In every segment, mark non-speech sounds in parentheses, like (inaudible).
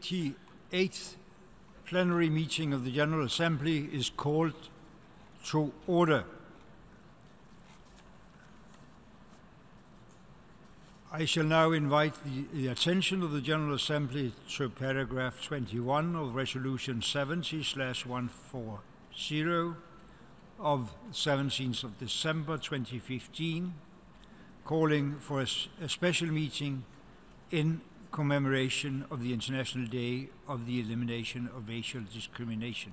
The 88th plenary meeting of the General Assembly is called to order. I shall now invite the, the, attention of the General Assembly to paragraph 21 of Resolution 70 140 of 17th of December 2015, calling for a, a special meeting in commemoration of the International Day of the Elimination of Racial Discrimination.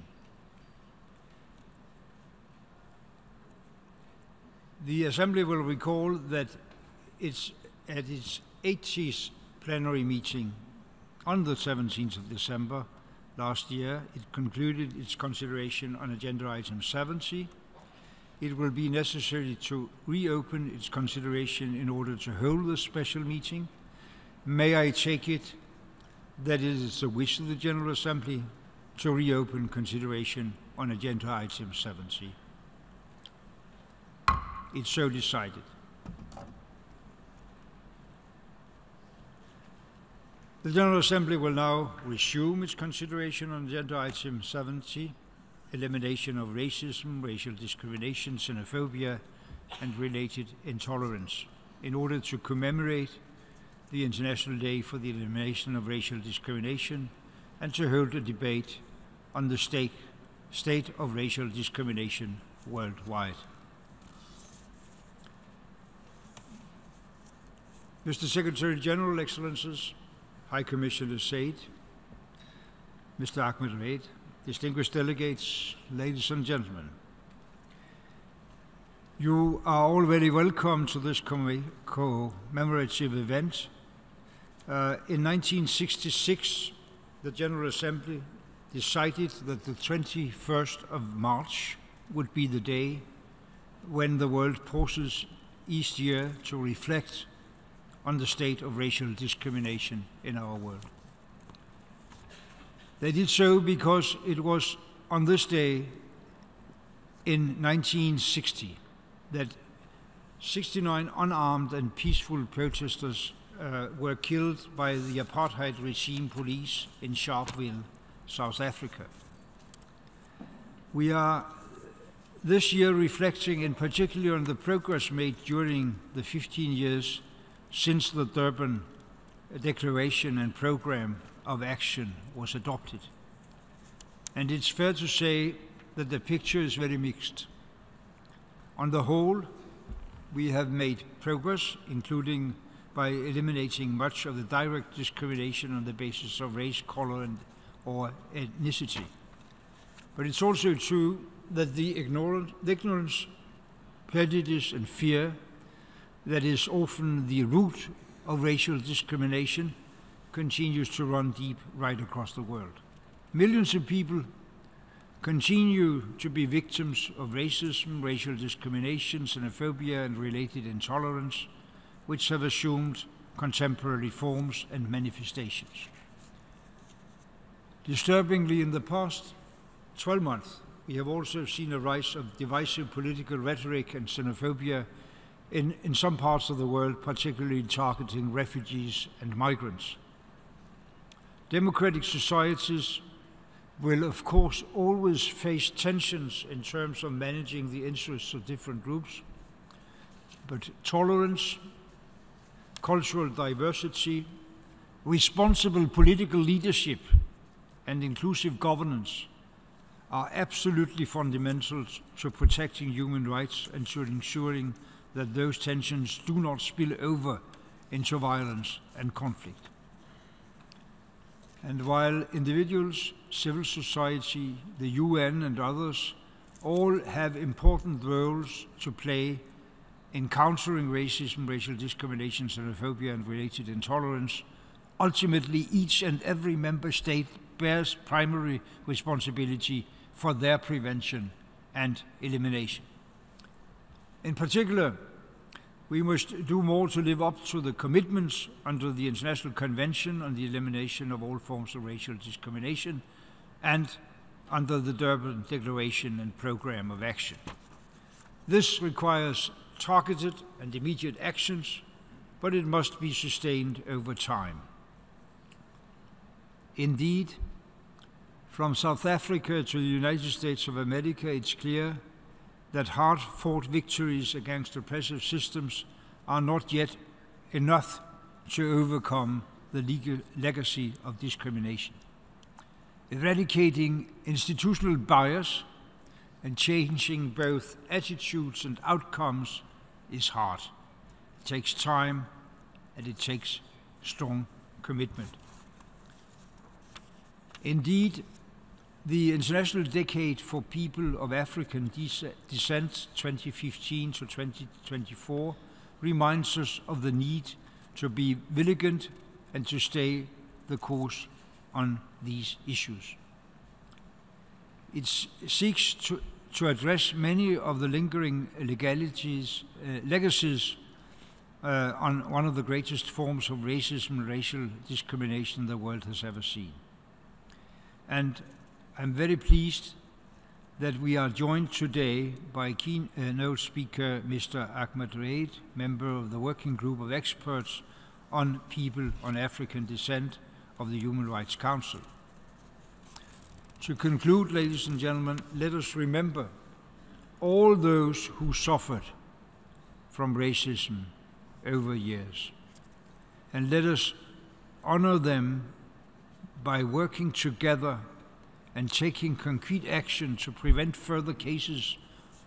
The Assembly will recall that it's at its 80th plenary meeting on the 17th of December last year, it concluded its consideration on agenda item 70. It will be necessary to reopen its consideration in order to hold the special meeting. May I take it that it is the wish of the General Assembly to reopen consideration on agenda item 70? It's so decided. The General Assembly will now resume its consideration on agenda item 70, elimination of racism, racial discrimination, xenophobia, and related intolerance, in order to commemorate the International Day for the Elimination of Racial Discrimination and to hold a debate on the state, state of racial discrimination worldwide. Mr. Secretary General, Excellencies, High Commissioner Zeid, Mr. Ahmed Reid, distinguished delegates, ladies and gentlemen. You are all very welcome to this commemorative event. Uh, in 1966, the General Assembly decided that the 21st of March would be the day when the world pauses each year to reflect on the state of racial discrimination in our world. They did so because it was on this day in 1960 that 69 unarmed and peaceful protesters uh, were killed by the apartheid regime police in Sharpeville, South Africa. We are this year reflecting in particular on the progress made during the 15 years since the Durban Declaration and Program of Action was adopted. And it's fair to say that the picture is very mixed. On the whole, we have made progress, including by eliminating much of the direct discrimination on the basis of race, color, and, or ethnicity. But it's also true that the ignorance, prejudice, and fear that is often the root of racial discrimination continues to run deep right across the world. Millions of people continue to be victims of racism, racial discrimination, xenophobia, and related intolerance, which have assumed contemporary forms and manifestations. Disturbingly, in the past 12 months, we have also seen a rise of divisive political rhetoric and xenophobia in, in some parts of the world, particularly targeting refugees and migrants. Democratic societies will, of course, always face tensions in terms of managing the interests of different groups, but tolerance, cultural diversity, responsible political leadership, and inclusive governance are absolutely fundamental to protecting human rights and to ensuring that those tensions do not spill over into violence and conflict. And while individuals, civil society, the UN, and others all have important roles to play in countering racism, racial discrimination, xenophobia, and related intolerance, ultimately each and every member state bears primary responsibility for their prevention and elimination. In particular, we must do more to live up to the commitments under the International Convention on the Elimination of All Forms of Racial Discrimination and under the Durban Declaration and Programme of Action. This requires targeted and immediate actions but it must be sustained over time. Indeed, from South Africa to the United States of America, it's clear that hard fought victories against oppressive systems are not yet enough to overcome the legal legacy of discrimination. Eradicating institutional bias and changing both attitudes and outcomes is hard. It takes time and it takes strong commitment. Indeed, the International Decade for People of African Descent 2015 to 2024 reminds us of the need to be vigilant and to stay the course on these issues. It seeks to, to address many of the lingering legalities, uh, legacies uh, on one of the greatest forms of racism and racial discrimination the world has ever seen. And I'm very pleased that we are joined today by keynote speaker Mr. Ahmed Reid, member of the working group of experts on people on African descent of the Human Rights Council. To conclude, ladies and gentlemen, let us remember all those who suffered from racism over years. And let us honor them by working together and taking concrete action to prevent further cases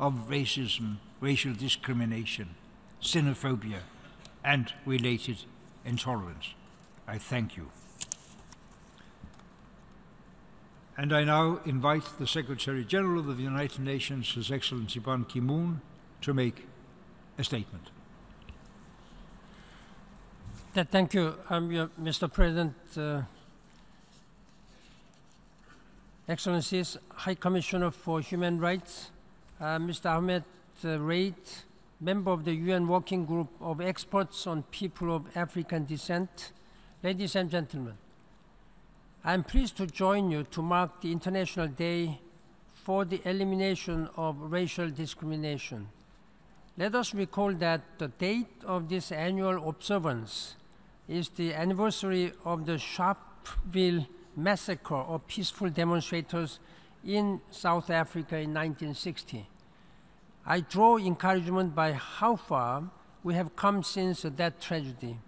of racism, racial discrimination, xenophobia, and related intolerance. I thank you. And I now invite the Secretary General of the United Nations, His Excellency Ban Ki moon, to make a statement. Thank you, um, Mr. President. Uh, Excellencies, High Commissioner for Human Rights, uh, Mr. Ahmed uh, Reid, member of the UN Working Group of Experts on People of African Descent, ladies and gentlemen, I am pleased to join you to mark the International Day for the Elimination of Racial Discrimination. Let us recall that the date of this annual observance is the anniversary of the Sharpeville massacre of peaceful demonstrators in South Africa in 1960. I draw encouragement by how far we have come since that tragedy,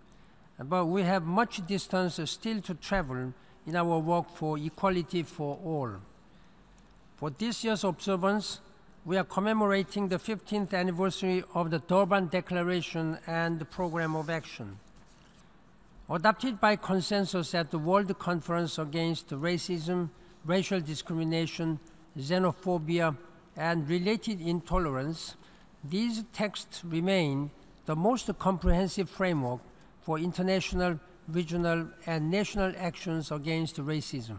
but we have much distance still to travel in our work for equality for all. For this year's observance, we are commemorating the 15th anniversary of the Durban Declaration and the Program of Action. Adopted by consensus at the World Conference Against Racism, Racial Discrimination, Xenophobia, and Related Intolerance, these texts remain the most comprehensive framework for international, regional, and national actions against racism.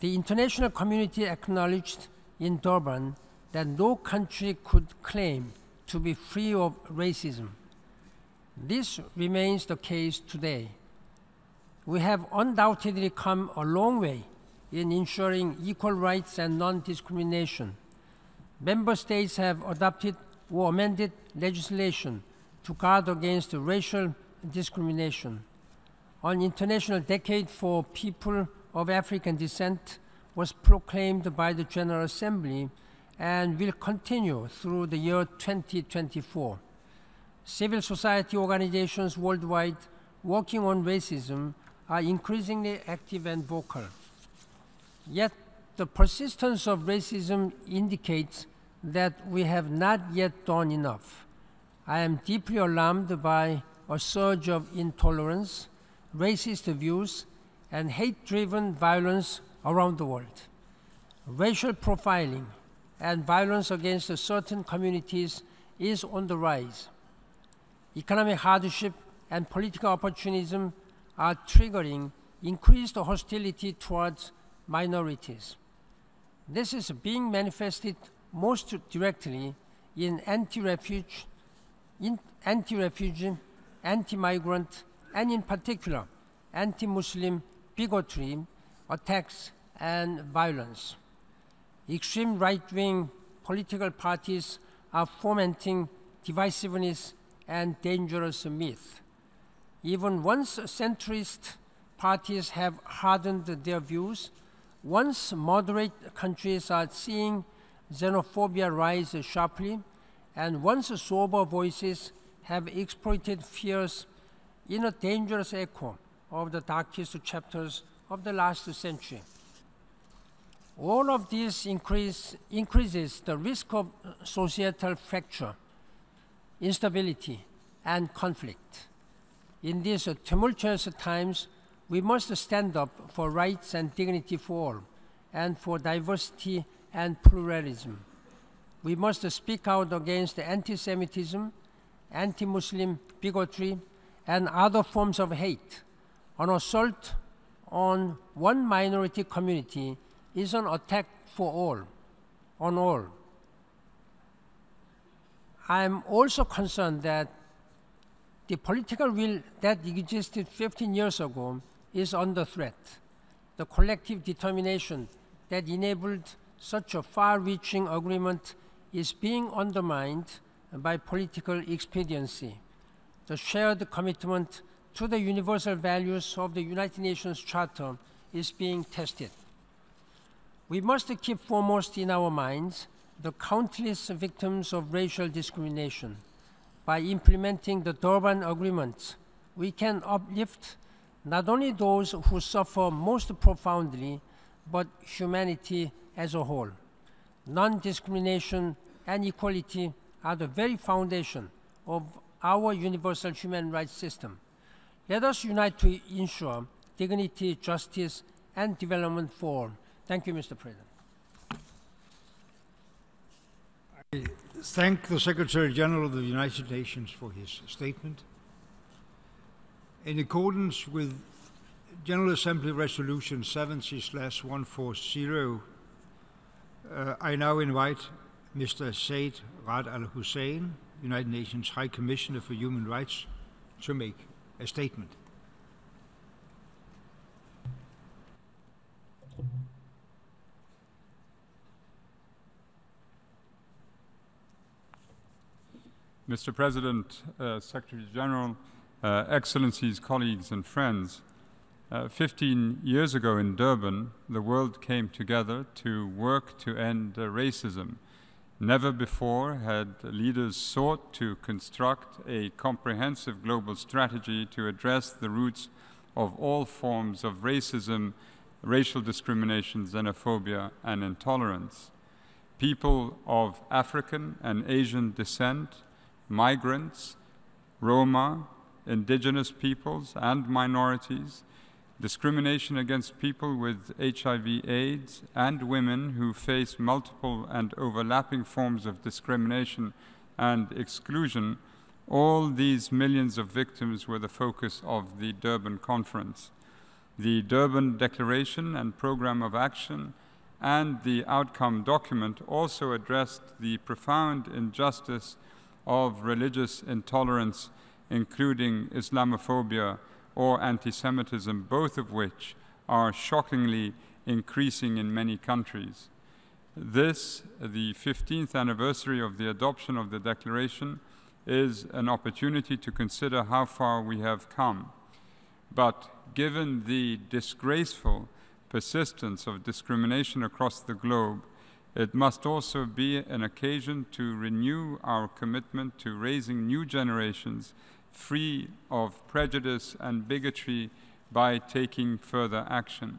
The international community acknowledged in Durban that no country could claim to be free of racism this remains the case today. We have undoubtedly come a long way in ensuring equal rights and non-discrimination. Member states have adopted or amended legislation to guard against racial discrimination. An International Decade for People of African Descent was proclaimed by the General Assembly and will continue through the year 2024 civil society organizations worldwide working on racism are increasingly active and vocal. Yet the persistence of racism indicates that we have not yet done enough. I am deeply alarmed by a surge of intolerance, racist views, and hate-driven violence around the world. Racial profiling and violence against certain communities is on the rise economic hardship, and political opportunism are triggering increased hostility towards minorities. This is being manifested most directly in anti-refugee, anti-migrant, and in particular, anti-Muslim bigotry, attacks, and violence. Extreme right-wing political parties are fomenting divisiveness and dangerous myth. Even once centrist parties have hardened their views, once moderate countries are seeing xenophobia rise sharply, and once sober voices have exploited fears in a dangerous echo of the darkest chapters of the last century. All of this increase, increases the risk of societal fracture, instability, and conflict. In these tumultuous times, we must stand up for rights and dignity for all, and for diversity and pluralism. We must speak out against anti Semitism, anti Muslim bigotry, and other forms of hate. An assault on one minority community is an attack for all, on all. I am also concerned that the political will that existed 15 years ago is under threat. The collective determination that enabled such a far reaching agreement is being undermined by political expediency. The shared commitment to the universal values of the United Nations Charter is being tested. We must keep foremost in our minds the countless victims of racial discrimination. By implementing the Durban Agreement, we can uplift not only those who suffer most profoundly, but humanity as a whole. Non discrimination and equality are the very foundation of our universal human rights system. Let us unite to ensure dignity, justice, and development for all. Thank you, Mr. President. I thank the Secretary General of the United Nations for his statement. In accordance with General Assembly Resolution 70/140, uh, I now invite Mr. Zeid Ra'ad Al Hussein, United Nations High Commissioner for Human Rights, to make a statement. Mr. President, uh, Secretary General, uh, Excellencies, colleagues, and friends, uh, 15 years ago in Durban, the world came together to work to end uh, racism. Never before had leaders sought to construct a comprehensive global strategy to address the roots of all forms of racism, racial discrimination, xenophobia, and intolerance. People of African and Asian descent, migrants, Roma, indigenous peoples, and minorities, discrimination against people with HIV/AIDS, and women who face multiple and overlapping forms of discrimination and exclusion. All these millions of victims were the focus of the Durban Conference. The Durban Declaration and Program of Action and the outcome document also addressed the profound injustice of religious intolerance, including Islamophobia or anti Semitism, both of which are shockingly increasing in many countries. This, the 15th anniversary of the adoption of the Declaration, is an opportunity to consider how far we have come. But given the disgraceful persistence of discrimination across the globe, it must also be an occasion to renew our commitment to raising new generations free of prejudice and bigotry by taking further action.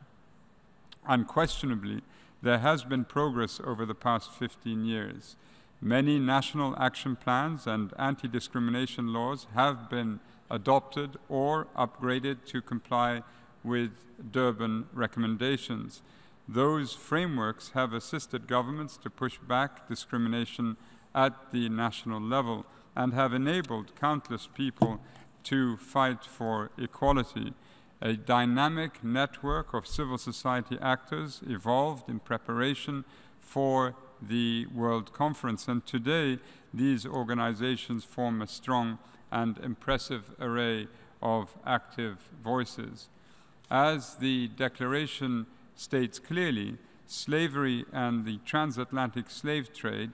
Unquestionably, there has been progress over the past 15 years. Many national action plans and anti discrimination laws have been adopted or upgraded to comply with Durban recommendations. Those frameworks have assisted governments to push back discrimination at the national level and have enabled countless people to fight for equality. A dynamic network of civil society actors evolved in preparation for the World Conference, and today these organizations form a strong and impressive array of active voices. As the Declaration states clearly, slavery and the transatlantic slave trade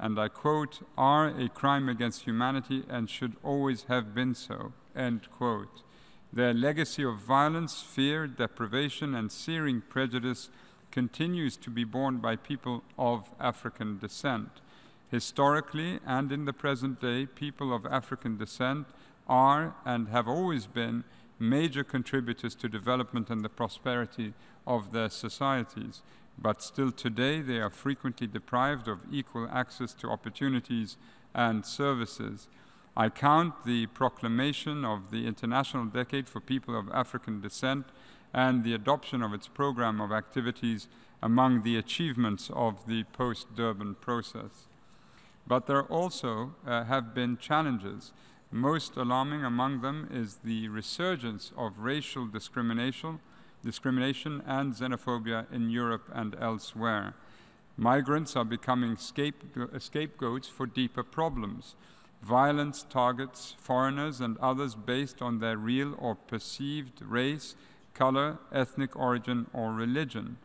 and I quote, are a crime against humanity and should always have been so, end quote. Their legacy of violence, fear, deprivation, and searing prejudice continues to be borne by people of African descent. Historically and in the present day, people of African descent are and have always been major contributors to development and the prosperity of their societies. But still today, they are frequently deprived of equal access to opportunities and services. I count the proclamation of the International Decade for People of African Descent and the adoption of its program of activities among the achievements of the post Durban process. But there also uh, have been challenges. Most alarming among them is the resurgence of racial discrimination, discrimination and xenophobia in Europe and elsewhere. Migrants are becoming scape- scapegoats for deeper problems. Violence targets foreigners and others based on their real or perceived race, color, ethnic origin, or religion.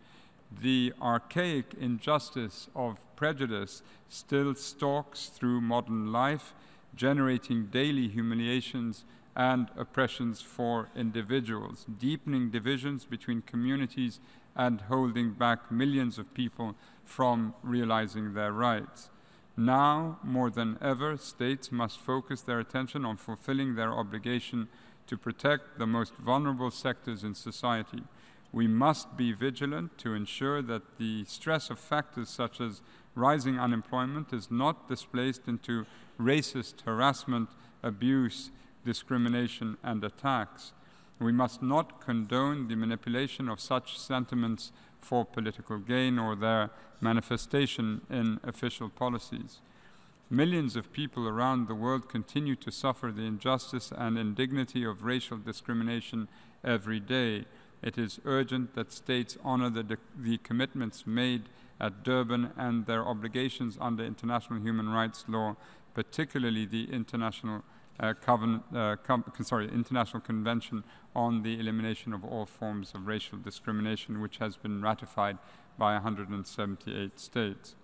The archaic injustice of prejudice still stalks through modern life, generating daily humiliations and oppressions for individuals, deepening divisions between communities and holding back millions of people from realizing their rights. Now, more than ever, states must focus their attention on fulfilling their obligation to protect the most vulnerable sectors in society. We must be vigilant to ensure that the stress of factors such as rising unemployment is not displaced into racist harassment, abuse, discrimination, and attacks. We must not condone the manipulation of such sentiments for political gain or their manifestation in official policies. Millions of people around the world continue to suffer the injustice and indignity of racial discrimination every day. It is urgent that states honor the, the commitments made at Durban and their obligations under international human rights law, particularly the International uh, uh, sorry, International Convention on the Elimination of All Forms of Racial Discrimination, which has been ratified by 178 states.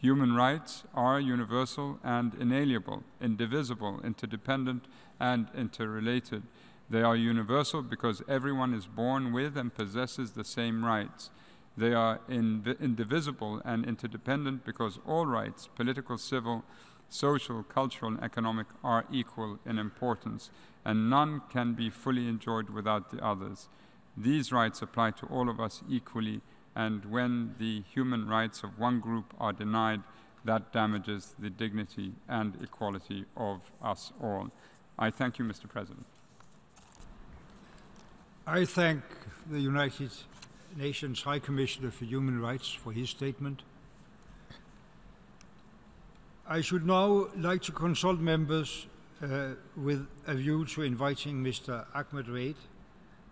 Human rights are universal and inalienable, indivisible, interdependent, and interrelated. They are universal because everyone is born with and possesses the same rights. They are indivisible and interdependent because all rights, political, civil, social, cultural, and economic, are equal in importance, and none can be fully enjoyed without the others. These rights apply to all of us equally, and when the human rights of one group are denied, that damages the dignity and equality of us all. I thank you, Mr. President. I thank the United Nations High Commissioner for Human Rights for his statement. I should now like to consult members uh, with a view to inviting Mr. Ahmed Reid,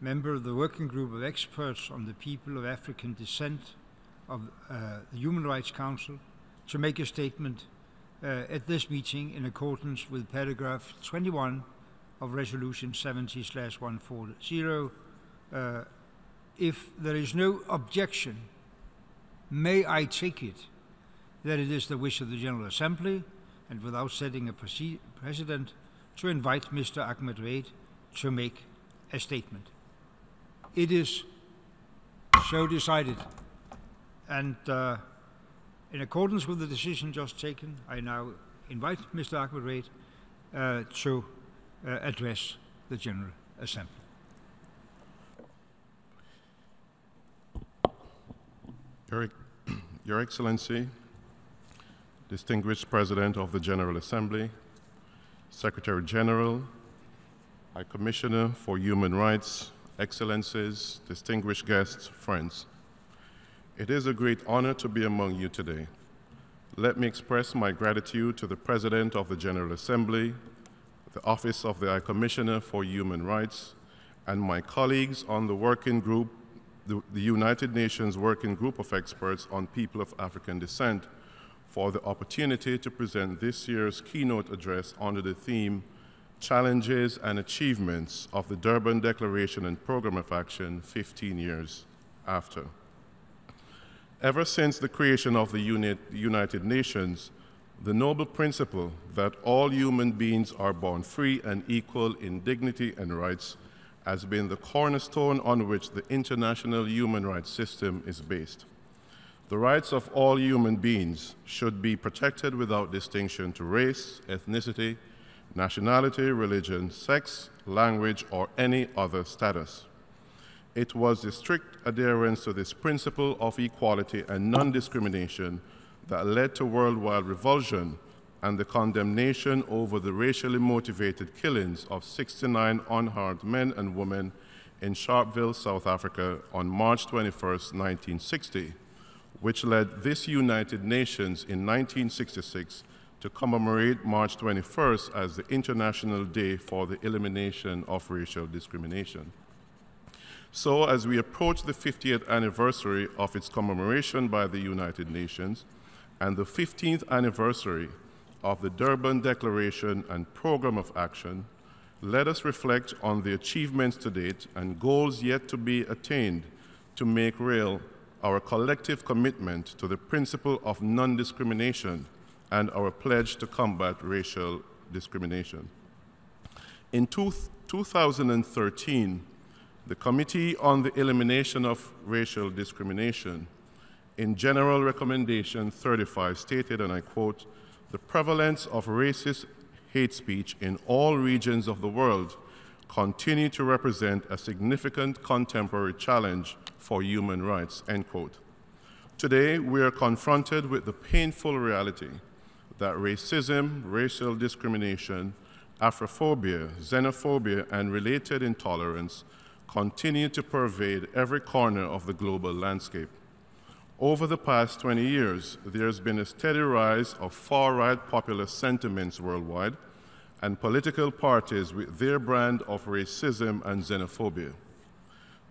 member of the Working Group of Experts on the People of African Descent of uh, the Human Rights Council, to make a statement uh, at this meeting in accordance with paragraph 21 of Resolution 70/140. Uh, if there is no objection, may I take it that it is the wish of the General Assembly, and without setting a precedent, to invite Mr. Ahmed Reid to make a statement. It is so decided. And uh, in accordance with the decision just taken, I now invite Mr. Ahmed Reid uh, to uh, address the General Assembly. Your, (clears throat) Your Excellency, distinguished President of the General Assembly, Secretary General, High Commissioner for Human Rights, Excellencies, distinguished guests, friends. It is a great honor to be among you today. Let me express my gratitude to the President of the General Assembly, the Office of the High Commissioner for Human Rights, and my colleagues on the working group, the, the United Nations Working Group of Experts on People of African Descent, for the opportunity to present this year's keynote address under the theme Challenges and Achievements of the Durban Declaration and Program of Action 15 Years After. Ever since the creation of the United Nations, The noble principle that all human beings are born free and equal in dignity and rights has been the cornerstone on which the international human rights system is based. The rights of all human beings should be protected without distinction to race, ethnicity, nationality, religion, sex, language, or any other status. It was the strict adherence to this principle of equality and non discrimination that led to worldwide revulsion and the condemnation over the racially motivated killings of 69 unarmed men and women in Sharpeville, South Africa on March 21, 1960, which led this United Nations in 1966 to commemorate March 21st as the International Day for the Elimination of Racial Discrimination. So, as we approach the 50th anniversary of its commemoration by the United Nations and the 15th anniversary of the Durban Declaration and Program of Action, let us reflect on the achievements to date and goals yet to be attained to make real our collective commitment to the principle of non discrimination and our pledge to combat racial discrimination. In two 2013, the Committee on the Elimination of Racial Discrimination, in General Recommendation 35, stated, and I quote, the prevalence of racist hate speech in all regions of the world continue to represent a significant contemporary challenge for human rights, end quote. Today, we are confronted with the painful reality that racism, racial discrimination, Afrophobia, xenophobia, and related intolerance continue to pervade every corner of the global landscape. Over the past 20 years, there has been a steady rise of far right populist sentiments worldwide and political parties with their brand of racism and xenophobia.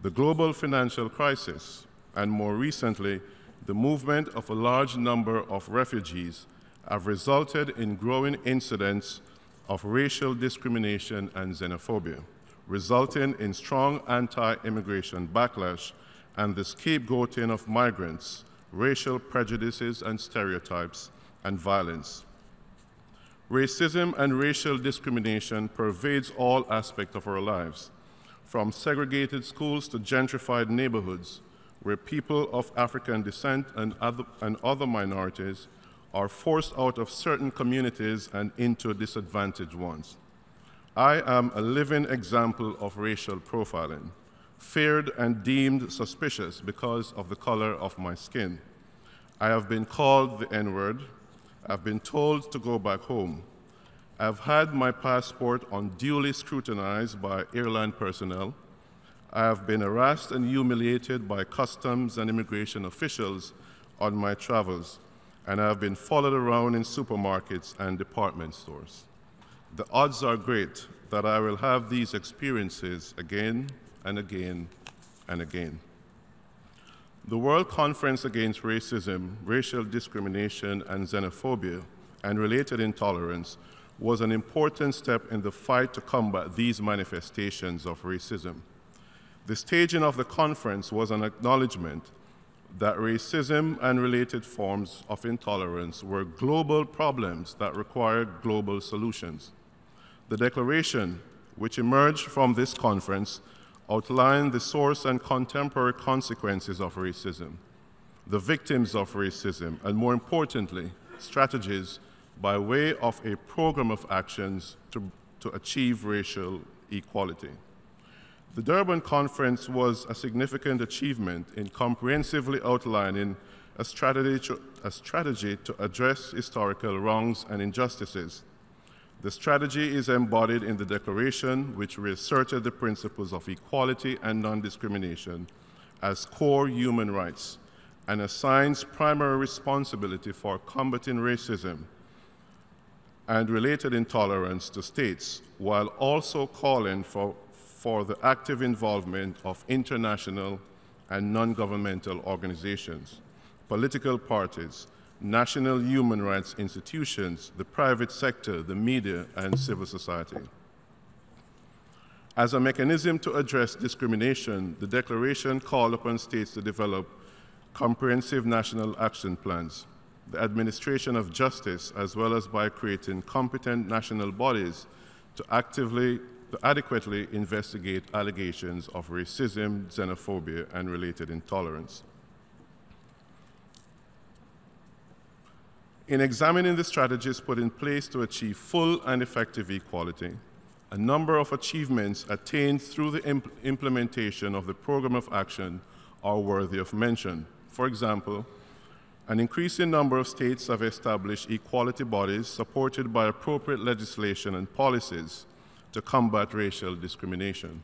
The global financial crisis, and more recently, the movement of a large number of refugees, have resulted in growing incidents of racial discrimination and xenophobia, resulting in strong anti immigration backlash and the scapegoating of migrants, racial prejudices and stereotypes, and violence. Racism and racial discrimination pervades all aspects of our lives, from segregated schools to gentrified neighborhoods, where people of African descent and other, and other minorities are forced out of certain communities and into disadvantaged ones. I am a living example of racial profiling feared and deemed suspicious because of the color of my skin. I have been called the N word. I've been told to go back home. I've had my passport unduly scrutinized by airline personnel. I have been harassed and humiliated by customs and immigration officials on my travels, and I have been followed around in supermarkets and department stores. The odds are great that I will have these experiences again and again and again. The World Conference Against Racism, Racial Discrimination, and Xenophobia and Related Intolerance was an important step in the fight to combat these manifestations of racism. The staging of the conference was an acknowledgement that racism and related forms of intolerance were global problems that required global solutions. The declaration, which emerged from this conference, outline the source and contemporary consequences of racism, the victims of racism, and more importantly, strategies by way of a program of actions to, to achieve racial equality. The Durban Conference was a significant achievement in comprehensively outlining a strategy, to, a strategy to address historical wrongs and injustices the strategy is embodied in the Declaration, which reasserted the principles of equality and non discrimination as core human rights and assigns primary responsibility for combating racism and related intolerance to states, while also calling for, for the active involvement of international and non governmental organizations, political parties, national human rights institutions, the private sector, the media, and civil society. As a mechanism to address discrimination, the Declaration called upon states to develop comprehensive national action plans. the administration of justice, as well as by creating competent national bodies to actively, to adequately investigate allegations of racism, xenophobia, and related intolerance. In examining the strategies put in place to achieve full and effective equality, a number of achievements attained through the imp- implementation of the program of action are worthy of mention. For example, an increasing number of states have established equality bodies supported by appropriate legislation and policies to combat racial discrimination.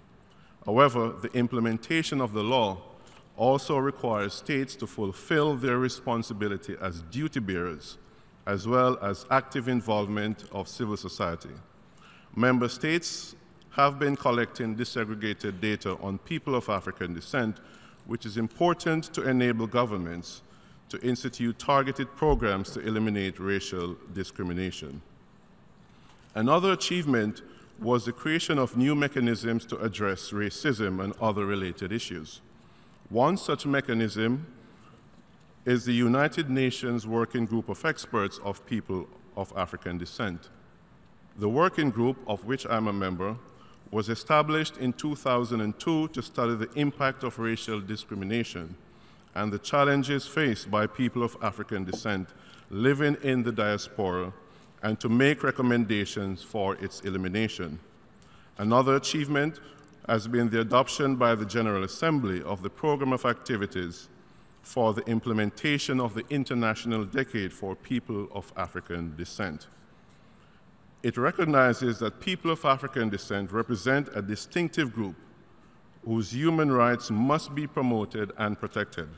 However, the implementation of the law also requires states to fulfill their responsibility as duty bearers, as well as active involvement of civil society. Member states have been collecting disaggregated data on people of African descent, which is important to enable governments to institute targeted programs to eliminate racial discrimination. Another achievement was the creation of new mechanisms to address racism and other related issues. One such mechanism is the United Nations Working Group of Experts of People of African Descent. The working group, of which I'm a member, was established in 2002 to study the impact of racial discrimination and the challenges faced by people of African descent living in the diaspora and to make recommendations for its elimination. Another achievement has been the adoption by the General Assembly of the program of activities for the implementation of the International Decade for People of African Descent. It recognizes that people of African descent represent a distinctive group whose human rights must be promoted and protected.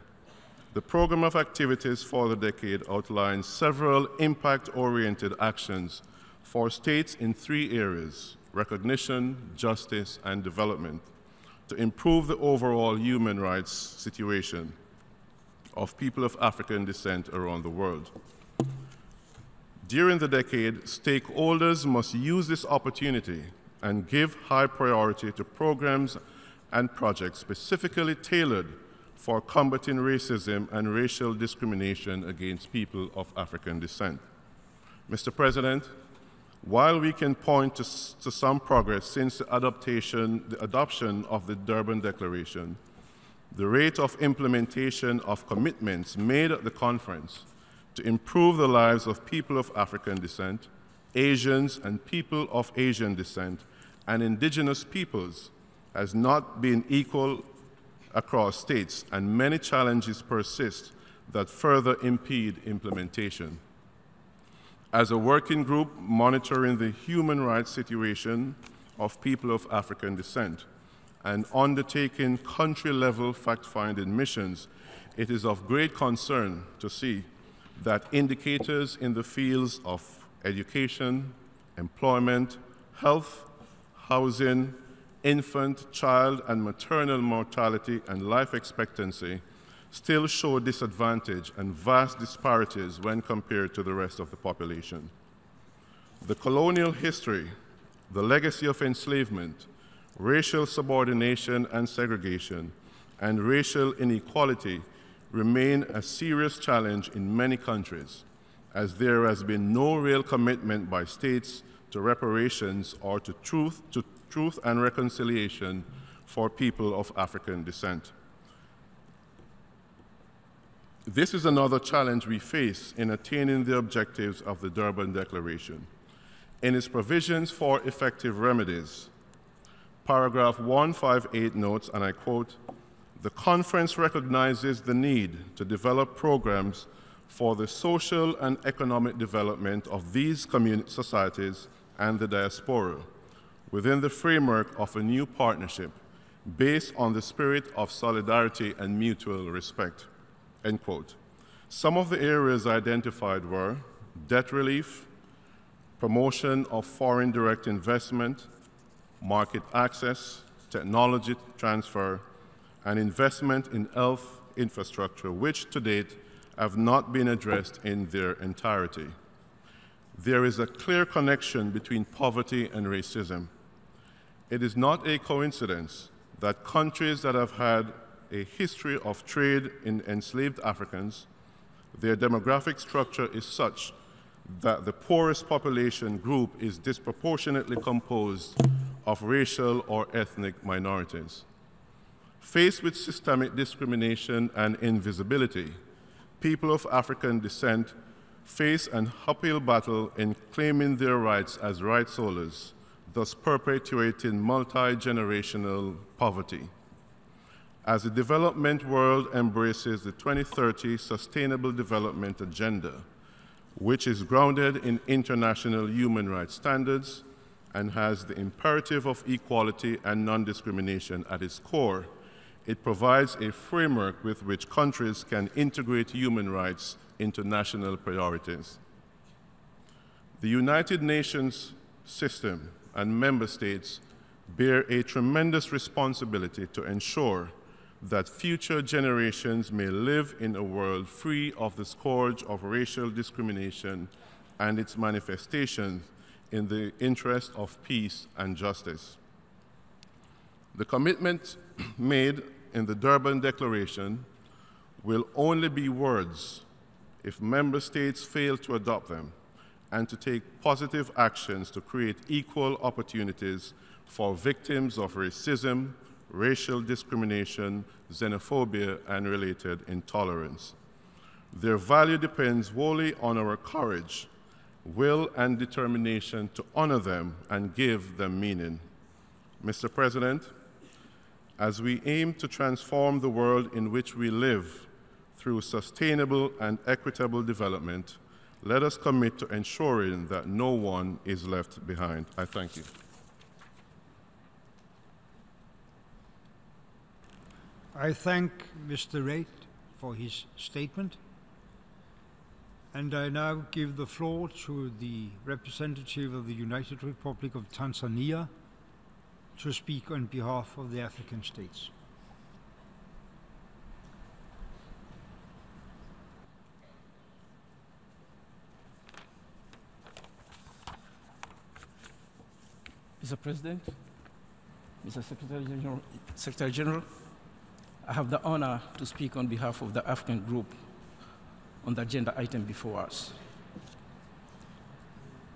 The program of activities for the decade outlines several impact oriented actions for states in three areas recognition, justice, and development to improve the overall human rights situation of people of African descent around the world. During the decade, stakeholders must use this opportunity and give high priority to programs and projects specifically tailored for combating racism and racial discrimination against people of African descent. Mr. President, while we can point to, to, some progress since the, adaptation, the adoption of the Durban Declaration, the rate of implementation of commitments made at the conference to improve the lives of people of African descent, Asians and people of Asian descent, and indigenous peoples has not been equal across states, and many challenges persist that further impede implementation. As a working group monitoring the human rights situation of people of African descent and undertaking country level fact finding missions, it is of great concern to see that indicators in the fields of education, employment, health, housing, infant, child, and maternal mortality and life expectancy still show disadvantage and vast disparities when compared to the rest of the population. The colonial history, the legacy of enslavement, racial subordination and segregation, and racial inequality remain a serious challenge in many countries, as there has been no real commitment by states to reparations or to truth, to truth and reconciliation for people of African descent. This is another challenge we face in attaining the objectives of the Durban Declaration. In its provisions for effective remedies, paragraph 158 notes, and I quote, the conference recognizes the need to develop programs for the social and economic development of these societies and the diaspora within the framework of a new partnership based on the spirit of solidarity and mutual respect. End quote. Some of the areas identified were debt relief, promotion of foreign direct investment, market access, technology transfer, and investment in health infrastructure, which to date have not been addressed in their entirety. There is a clear connection between poverty and racism. It is not a coincidence that countries that have had a history of trade in enslaved Africans Their demographic structure is such that the poorest population group is disproportionately composed of racial or ethnic minorities. Faced with systemic discrimination and invisibility, people of African descent face an uphill battle in claiming their rights as rights holders, thus perpetuating multi generational poverty. As the development world embraces the 2030 Sustainable Development Agenda, which is grounded in international human rights standards and has the imperative of equality and non discrimination at its core, it provides a framework with which countries can integrate human rights into national priorities. The United Nations system and member states bear a tremendous responsibility to ensure that future generations may live in a world free of the scourge of racial discrimination and its manifestations in the interest of peace and justice. The commitment (clears throat) made in the Durban Declaration will only be words if member states fail to adopt them and to take positive actions to create equal opportunities for victims of racism, racial discrimination, xenophobia, and related intolerance. Their value depends wholly on our courage, will, and determination to honor them and give them meaning. Mr. President, as we aim to transform the world in which we live through sustainable and equitable development, let us commit to ensuring that no one is left behind. I thank you. I thank Mr. Reid for his statement. And I now give the floor to the representative of the United Republic of Tanzania to speak on behalf of the African states. Mr. President, Mr. Secretary General, Secretary General, I have the honor to speak on behalf of the African group on the agenda item before us.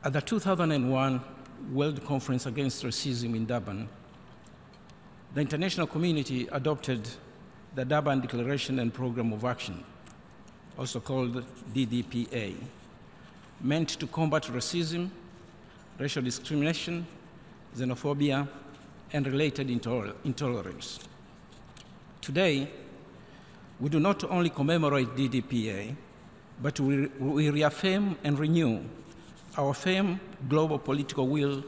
At the 2001 World Conference Against Racism in Durban, the international community adopted the Durban Declaration and Program of Action, also called DDPA, meant to combat racism, racial discrimination, xenophobia, and related intoler- intolerance. Today, we do not only commemorate DDPA, but we, we reaffirm and renew our firm global political will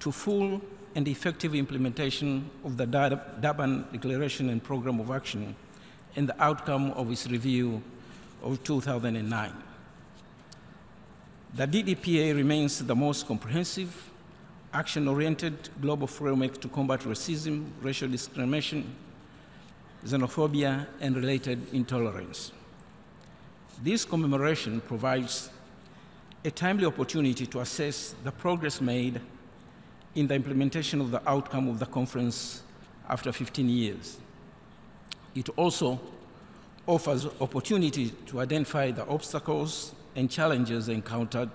to full and effective implementation of the Durban Declaration and Program of Action and the outcome of its review of 2009. The DDPA remains the most comprehensive, action oriented global framework to combat racism, racial discrimination, xenophobia, and related intolerance. This commemoration provides a timely opportunity to assess the progress made in the implementation of the outcome of the conference after 15 years. It also offers opportunity to identify the obstacles and challenges encountered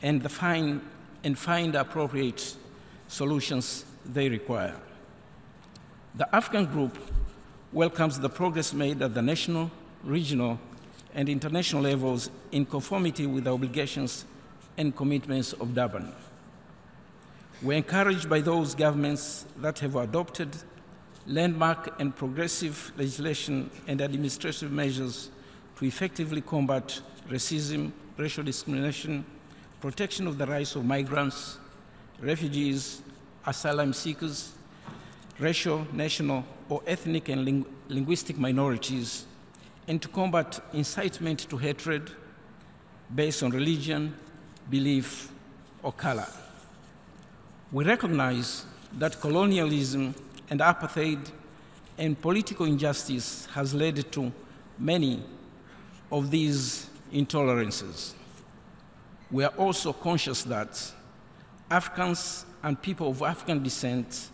and, the find, and find appropriate solutions they require. The African group welcomes the progress made at the national, regional, and international levels in conformity with the obligations and commitments of Durban. We're encouraged by those governments that have adopted landmark and progressive legislation and administrative measures to effectively combat racism, racial discrimination, protection of the rights of migrants, refugees, asylum seekers, racial, national, or ethnic and ling- linguistic minorities, and to combat incitement to hatred based on religion, belief, or color. We recognize that colonialism and apartheid and political injustice has led to many of these intolerances. We are also conscious that Africans and people of African descent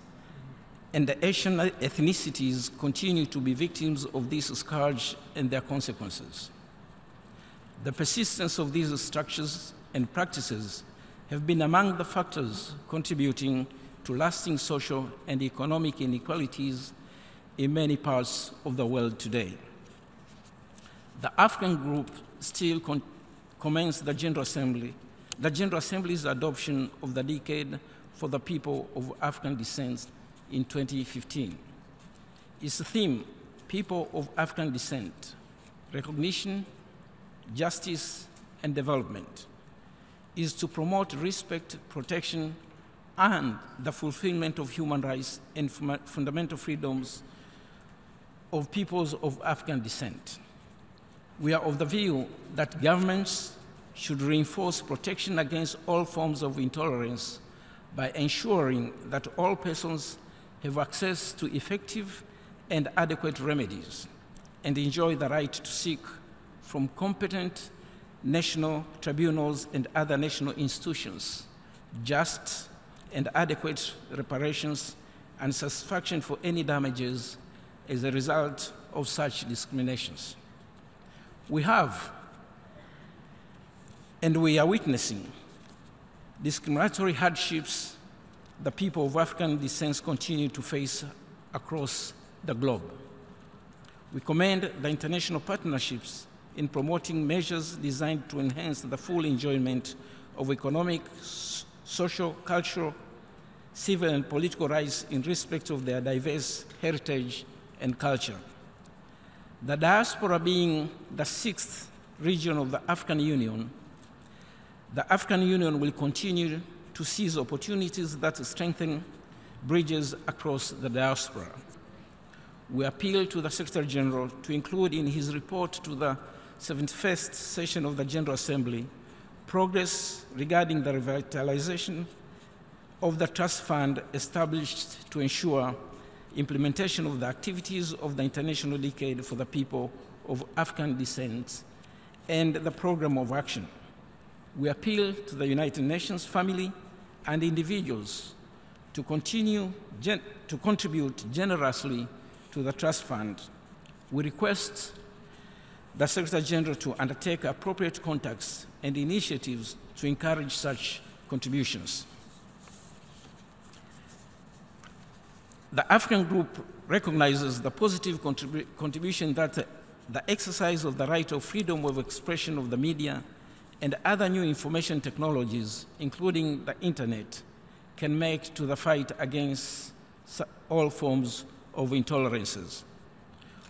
and the Asian ethnicities continue to be victims of this scourge and their consequences. The persistence of these structures and practices have been among the factors contributing to lasting social and economic inequalities in many parts of the world today. The African group still commends the General Assembly, the General Assembly's adoption of the decade for the people of African descent in 2015. Its theme, People of African Descent, Recognition, Justice, and Development, is to promote respect, protection, and the fulfillment of human rights and fundamental freedoms of peoples of African descent. We are of the view that governments should reinforce protection against all forms of intolerance by ensuring that all persons have access to effective and adequate remedies and enjoy the right to seek from competent national tribunals and other national institutions just and adequate reparations and satisfaction for any damages as a result of such discriminations. We have and we are witnessing discriminatory hardships the people of African descent continue to face across the globe. We commend the international partnerships in promoting measures designed to enhance the full enjoyment of economic, social, cultural, civil, and political rights in respect of their diverse heritage and culture. The diaspora being the sixth region of the African Union, the African Union will continue to seize opportunities that strengthen bridges across the diaspora. We appeal to the Secretary General to include in his report to the 71st session of the General Assembly progress regarding the revitalization of the trust fund established to ensure implementation of the activities of the International Decade for the People of African Descent and the program of action. We appeal to the United Nations family and individuals to continue to contribute generously to the trust fund. We request the Secretary General to undertake appropriate contacts and initiatives to encourage such contributions. The African group recognizes the positive contribu- contribution that the exercise of the right of freedom of expression of the media and other new information technologies, including the internet, can make to the fight against all forms of intolerances.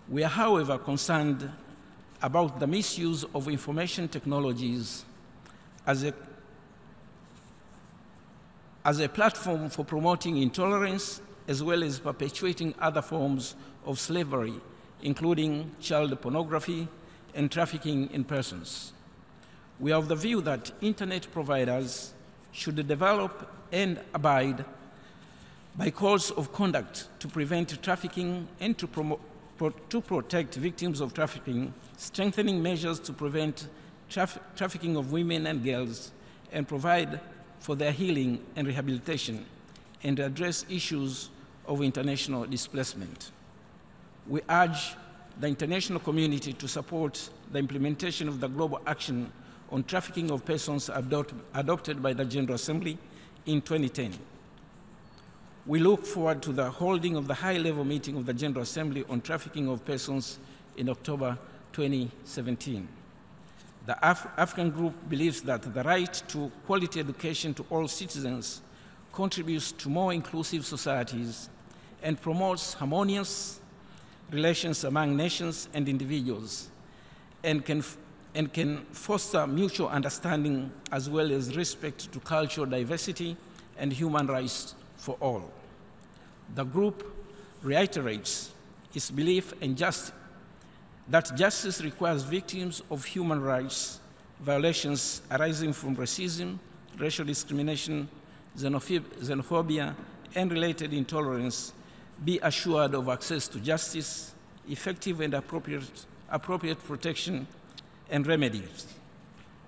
We are, however, concerned about the misuse of information technologies as a, as a platform for promoting intolerance as well as perpetuating other forms of slavery, including child pornography and trafficking in persons. We are of the view that internet providers should develop and abide by codes of conduct to prevent trafficking and to, pro- to protect victims of trafficking, strengthening measures to prevent traf- trafficking of women and girls, and provide for their healing and rehabilitation, and address issues of international displacement. We urge the international community to support the implementation of the global action on trafficking of persons adopt- adopted by the General Assembly in 2010. We look forward to the holding of the high level meeting of the General Assembly on trafficking of persons in October 2017. The Af- African group believes that the right to quality education to all citizens contributes to more inclusive societies and promotes harmonious relations among nations and individuals and can, and can foster mutual understanding as well as respect to cultural diversity and human rights for all. The group reiterates its belief in just, that justice requires victims of human rights violations arising from racism, racial discrimination, xenophobia, and related intolerance be assured of access to justice, effective and appropriate, appropriate protection, and remedies.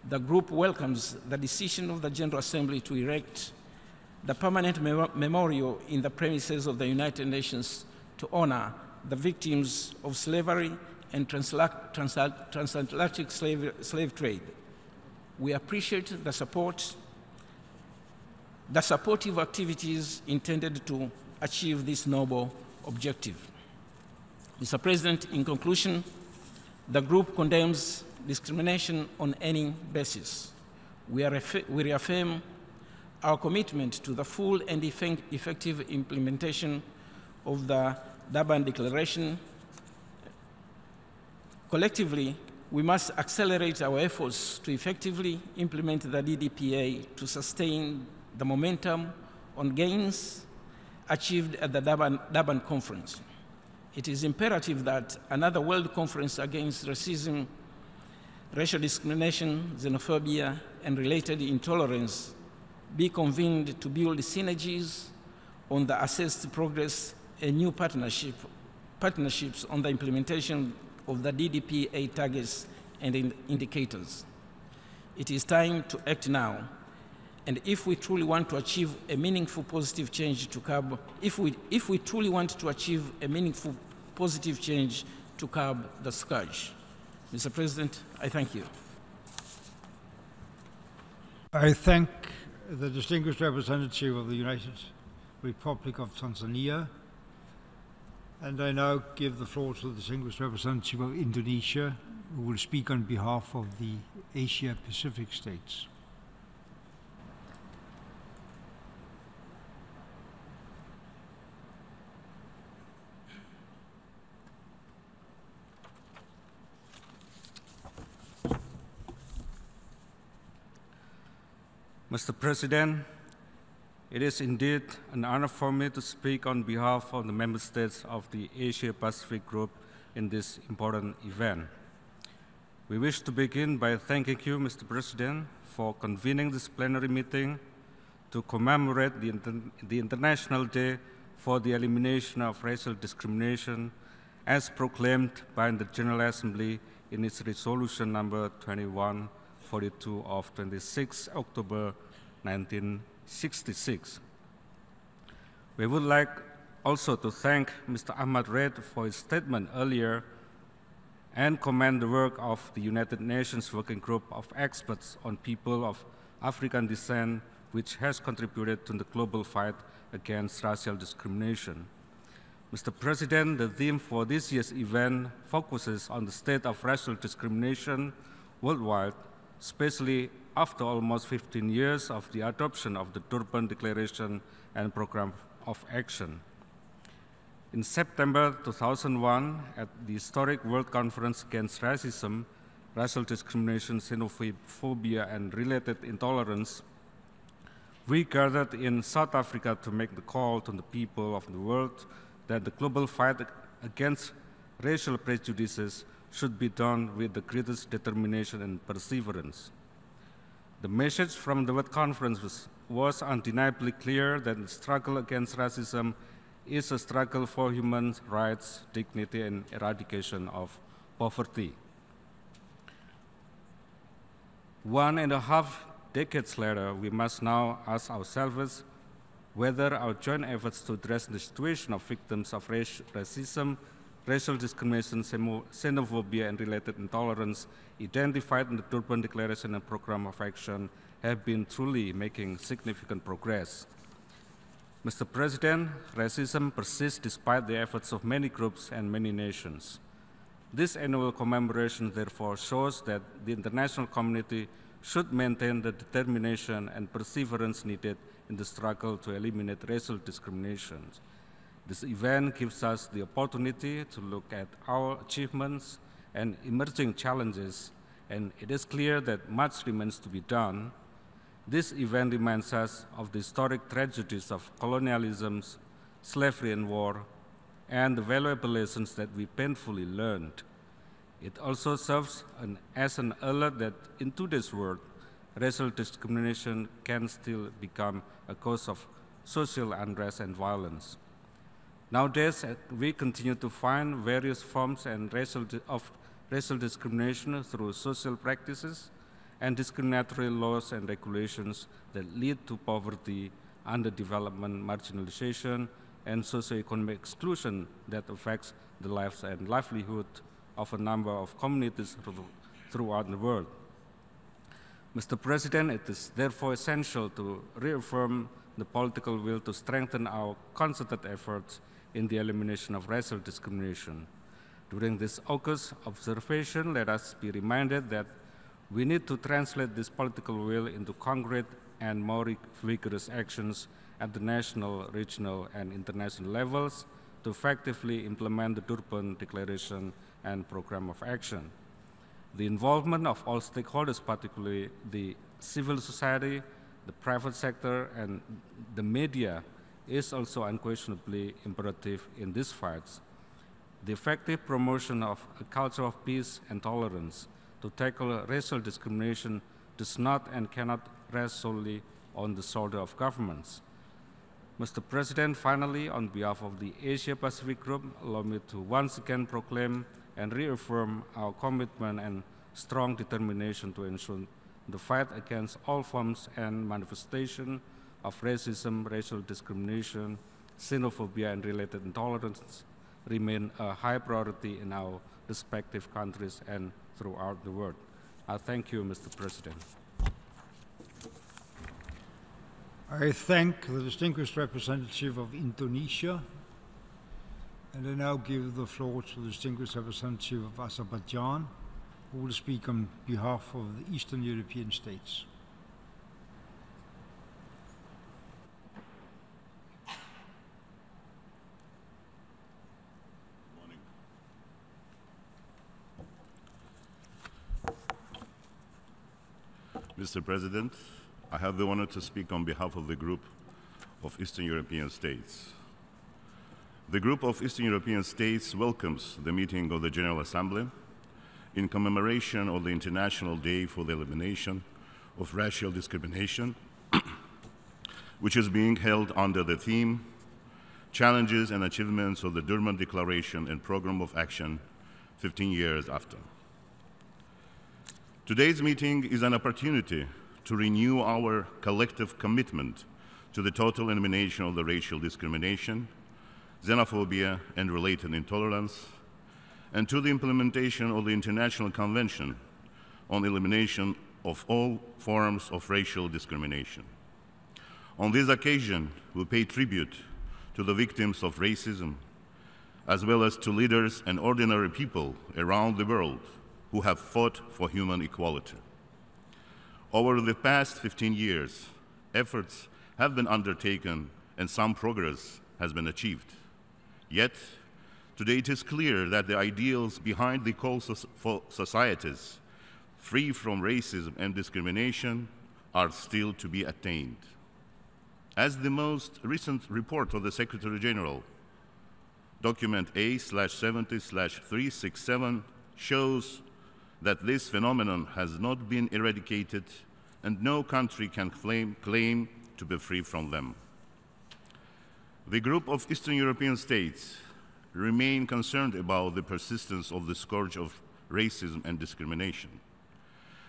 The group welcomes the decision of the General Assembly to erect the permanent memo- memorial in the premises of the United Nations to honor the victims of slavery and transatlantic slave, slave trade. We appreciate the support, the supportive activities intended to achieve this noble objective. Mr. President, in conclusion, the group condemns discrimination on any basis. We, we reaffirm our commitment to the full and effect- effective implementation of the Durban Declaration. Collectively, we must accelerate our efforts to effectively implement the DDPA to sustain the momentum on gains achieved at the Durban, Durban Conference. It is imperative that another World Conference against racism, racial discrimination, xenophobia, and related intolerance be convened to build synergies on the assessed progress and new partnership, partnerships on the implementation of the DDPA targets and in- indicators. It is time to act now. And if we truly want to achieve a meaningful positive change to curb, if we, if we truly want to achieve a meaningful positive change to curb the scourge. Mr. President, I thank you. I thank the distinguished representative of the United Republic of Tanzania. And I now give the floor to the distinguished representative of Indonesia, who will speak on behalf of the Asia Pacific states. Mr. President, it is indeed an honor for me to speak on behalf of the member states of the Asia Pacific Group in this important event. We wish to begin by thanking you, Mr. President, for convening this plenary meeting to commemorate the, inter- the International Day for the Elimination of Racial Discrimination as proclaimed by the General Assembly in its resolution number 2142 of 26 October 1966. We would like also to thank Mr. Ahmed Reid for his statement earlier and commend the work of the United Nations Working Group of Experts on People of African Descent, which has contributed to the global fight against racial discrimination. Mr. President, the theme for this year's event focuses on the state of racial discrimination worldwide, especially after almost 15 years of the adoption of the Durban Declaration and Program of Action. In September 2001, at the historic World Conference Against Racism, Racial Discrimination, Xenophobia, and Related Intolerance, we gathered in South Africa to make the call to the people of the world that the global fight against racial prejudices should be done with the greatest determination and perseverance. The message from the World Conference was, was undeniably clear that the struggle against racism is a struggle for human rights, dignity, and eradication of poverty. One and a half decades later, we must now ask ourselves whether our joint efforts to address the situation of victims of racism, racial discrimination, xenophobia, and related intolerance identified in the Durban Declaration and Program of Action have been truly making significant progress. Mr. President, racism persists despite the efforts of many groups and many nations. This annual commemoration therefore shows that the international community should maintain the determination and perseverance needed in the struggle to eliminate racial discrimination. This event gives us the opportunity to look at our achievements and emerging challenges, and it is clear that much remains to be done. This event reminds us of the historic tragedies of colonialism, slavery, and war, and the valuable lessons that we painfully learned. It also serves an, as an alert that in today's world, racial discrimination can still become a cause of social unrest and violence. Nowadays, uh, we continue to find various forms and racial of racial discrimination through social practices and discriminatory laws and regulations that lead to poverty, underdevelopment, marginalization, and socioeconomic exclusion that affects the lives and livelihood of a number of communities throughout the world. Mr. President, it is therefore essential to reaffirm the political will to strengthen our concerted efforts in the elimination of racial discrimination. During this August observation, let us be reminded that we need to translate this political will into concrete and more vigorous actions at the national, regional, and international levels to effectively implement the Durban Declaration and Program of Action. The involvement of all stakeholders, particularly the civil society, the private sector, and the media, is also unquestionably imperative in these fights. The effective promotion of a culture of peace and tolerance to tackle racial discrimination does not and cannot rest solely on the shoulder of governments. Mr. President, finally, on behalf of the Asia Pacific Group, allow me to once again proclaim and reaffirm our commitment and strong determination to ensure the fight against all forms and manifestation of racism, racial discrimination, xenophobia, and related intolerance remain a high priority in our respective countries and throughout the world. I thank you, Mr. President. I thank the distinguished representative of Indonesia. And I now give the floor to the distinguished representative of Azerbaijan, who will speak on behalf of the Eastern European states. Mr. President, I have the honor to speak on behalf of the group of Eastern European states. The group of Eastern European states welcomes the meeting of the General Assembly in commemoration of the International Day for the Elimination of Racial Discrimination, (clears throat) which is being held under the theme Challenges and Achievements of the Durban Declaration and Program of Action 15 years after. Today's meeting is an opportunity to renew our collective commitment to the total elimination of the racial discrimination, xenophobia, and related intolerance, and to the implementation of the International Convention on Elimination of All Forms of Racial Discrimination. On this occasion, we pay tribute to the victims of racism, as well as to leaders and ordinary people around the world who have fought for human equality. Over the past 15 years, efforts have been undertaken and some progress has been achieved. Yet, today it is clear that the ideals behind the call for societies free from racism and discrimination are still to be attained. As the most recent report of the Secretary General, document A/70/367 shows that this phenomenon has not been eradicated and no country can claim, claim to be free from them. The group of Eastern European states remain concerned about the persistence of the scourge of racism and discrimination.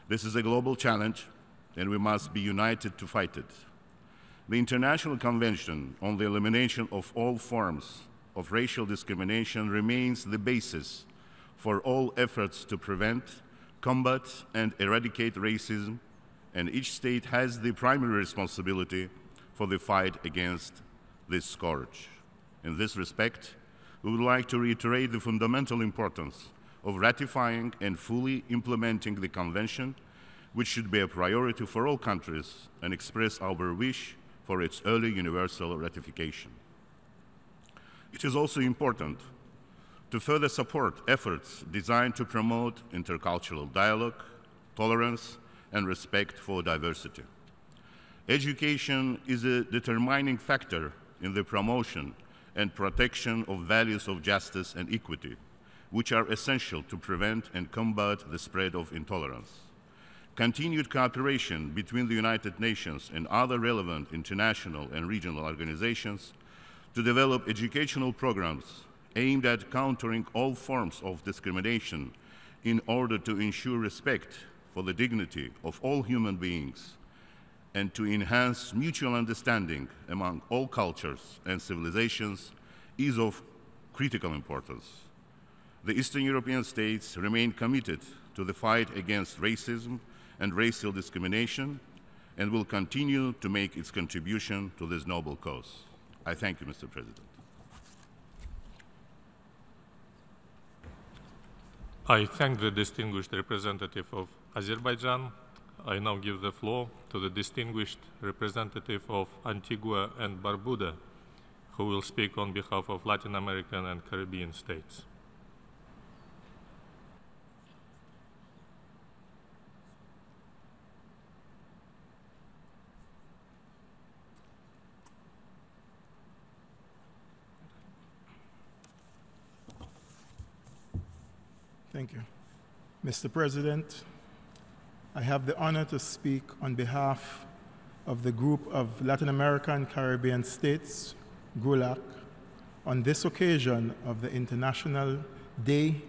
This is a global challenge, and we must be united to fight it. The International Convention on the Elimination of All Forms of Racial Discrimination remains the basis for all efforts to prevent, combat, and eradicate racism and each state has the primary responsibility for the fight against this scourge. In this respect, we would like to reiterate the fundamental importance of ratifying and fully implementing the Convention, which should be a priority for all countries, and express our wish for its early universal ratification. It is also important to further support efforts designed to promote intercultural dialogue, tolerance, and respect for diversity. Education is a determining factor in the promotion and protection of values of justice and equity, which are essential to prevent and combat the spread of intolerance. Continued cooperation between the United Nations and other relevant international and regional organizations to develop educational programs aimed at countering all forms of discrimination in order to ensure respect for the dignity of all human beings and to enhance mutual understanding among all cultures and civilizations is of critical importance. the Eastern European states remain committed to the fight against racism and racial discrimination and will continue to make its contribution to this noble cause. I thank you, Mr. President. I thank the distinguished representative of Azerbaijan. I now give the floor to the distinguished representative of Antigua and Barbuda, who will speak on behalf of Latin American and Caribbean states. Thank you. Mr. President, I have the honor to speak on behalf of the group of Latin American and Caribbean states, GRULAC, on this occasion of the International Day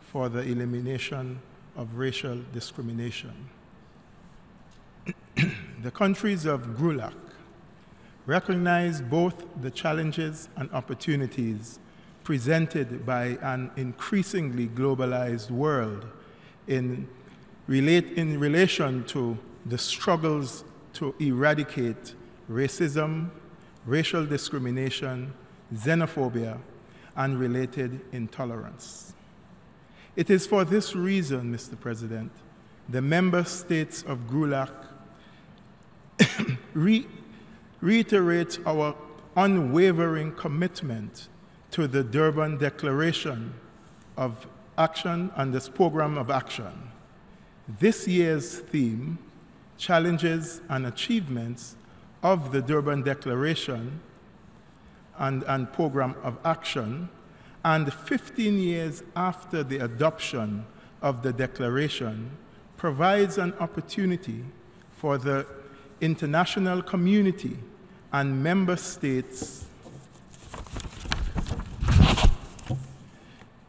for the Elimination of Racial Discrimination. (clears throat) the countries of GRULAC recognize both the challenges and opportunities presented by an increasingly globalized world in, relate, in relation to the struggles to eradicate racism, racial discrimination, xenophobia, and related intolerance. It is for this reason, Mr. President, the member states of GRULAC (coughs) re- reiterate our unwavering commitment to the Durban Declaration of Action and this program of action. This year's theme, Challenges and Achievements of the Durban Declaration and, and Program of Action, and 15 years after the adoption of the Declaration, provides an opportunity for the international community and member states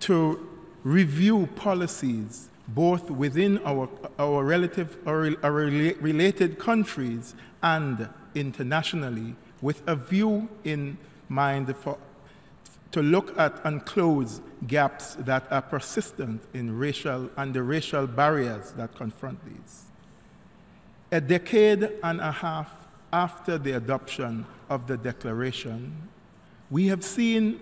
to review policies both within our, our relative or our related countries and internationally with a view in mind for to look at and close gaps that are persistent in racial and the racial barriers that confront these. A decade and a half after the adoption of the Declaration, we have seen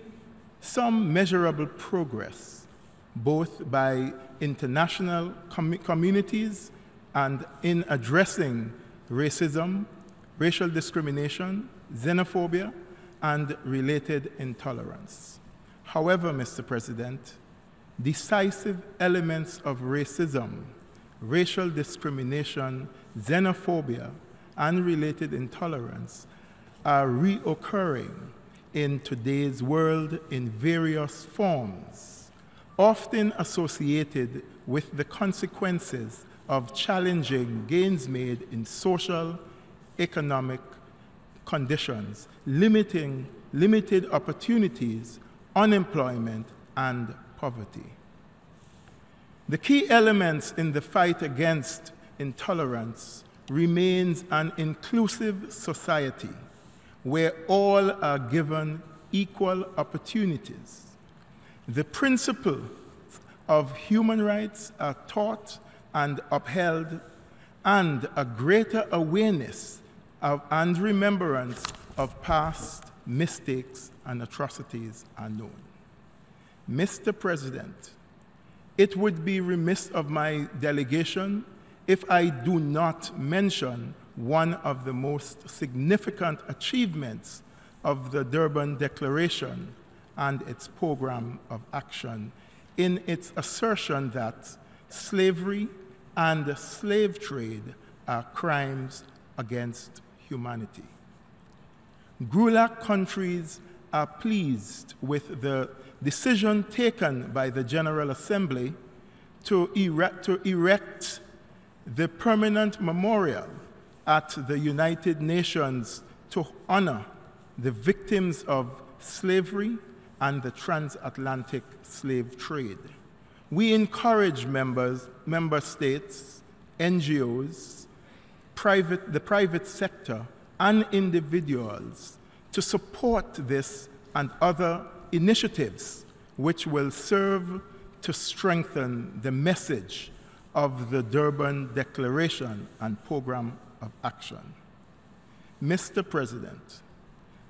some measurable progress, both by international com- communities and in addressing racism, racial discrimination, xenophobia, and related intolerance. However, Mr. President, decisive elements of racism, racial discrimination, xenophobia, and related intolerance are reoccurring in today's world in various forms, often associated with the consequences of challenging gains made in social, economic conditions, limiting limited opportunities, unemployment, and poverty. The key elements in the fight against intolerance remains an inclusive society where all are given equal opportunities. The principles of human rights are taught and upheld, and a greater awareness of, and remembrance of past mistakes and atrocities are known. Mr. President, it would be remiss of my delegation if I do not mention one of the most significant achievements of the Durban Declaration and its program of action in its assertion that slavery and slave trade are crimes against humanity. GRULAC countries are pleased with the decision taken by the General Assembly to erect, to erect the permanent memorial at the United Nations to honor the victims of slavery and the transatlantic slave trade. We encourage members, member states, NGOs, private, the private sector, and individuals to support this and other initiatives which will serve to strengthen the message of the Durban Declaration and Program of Action. Mr. President,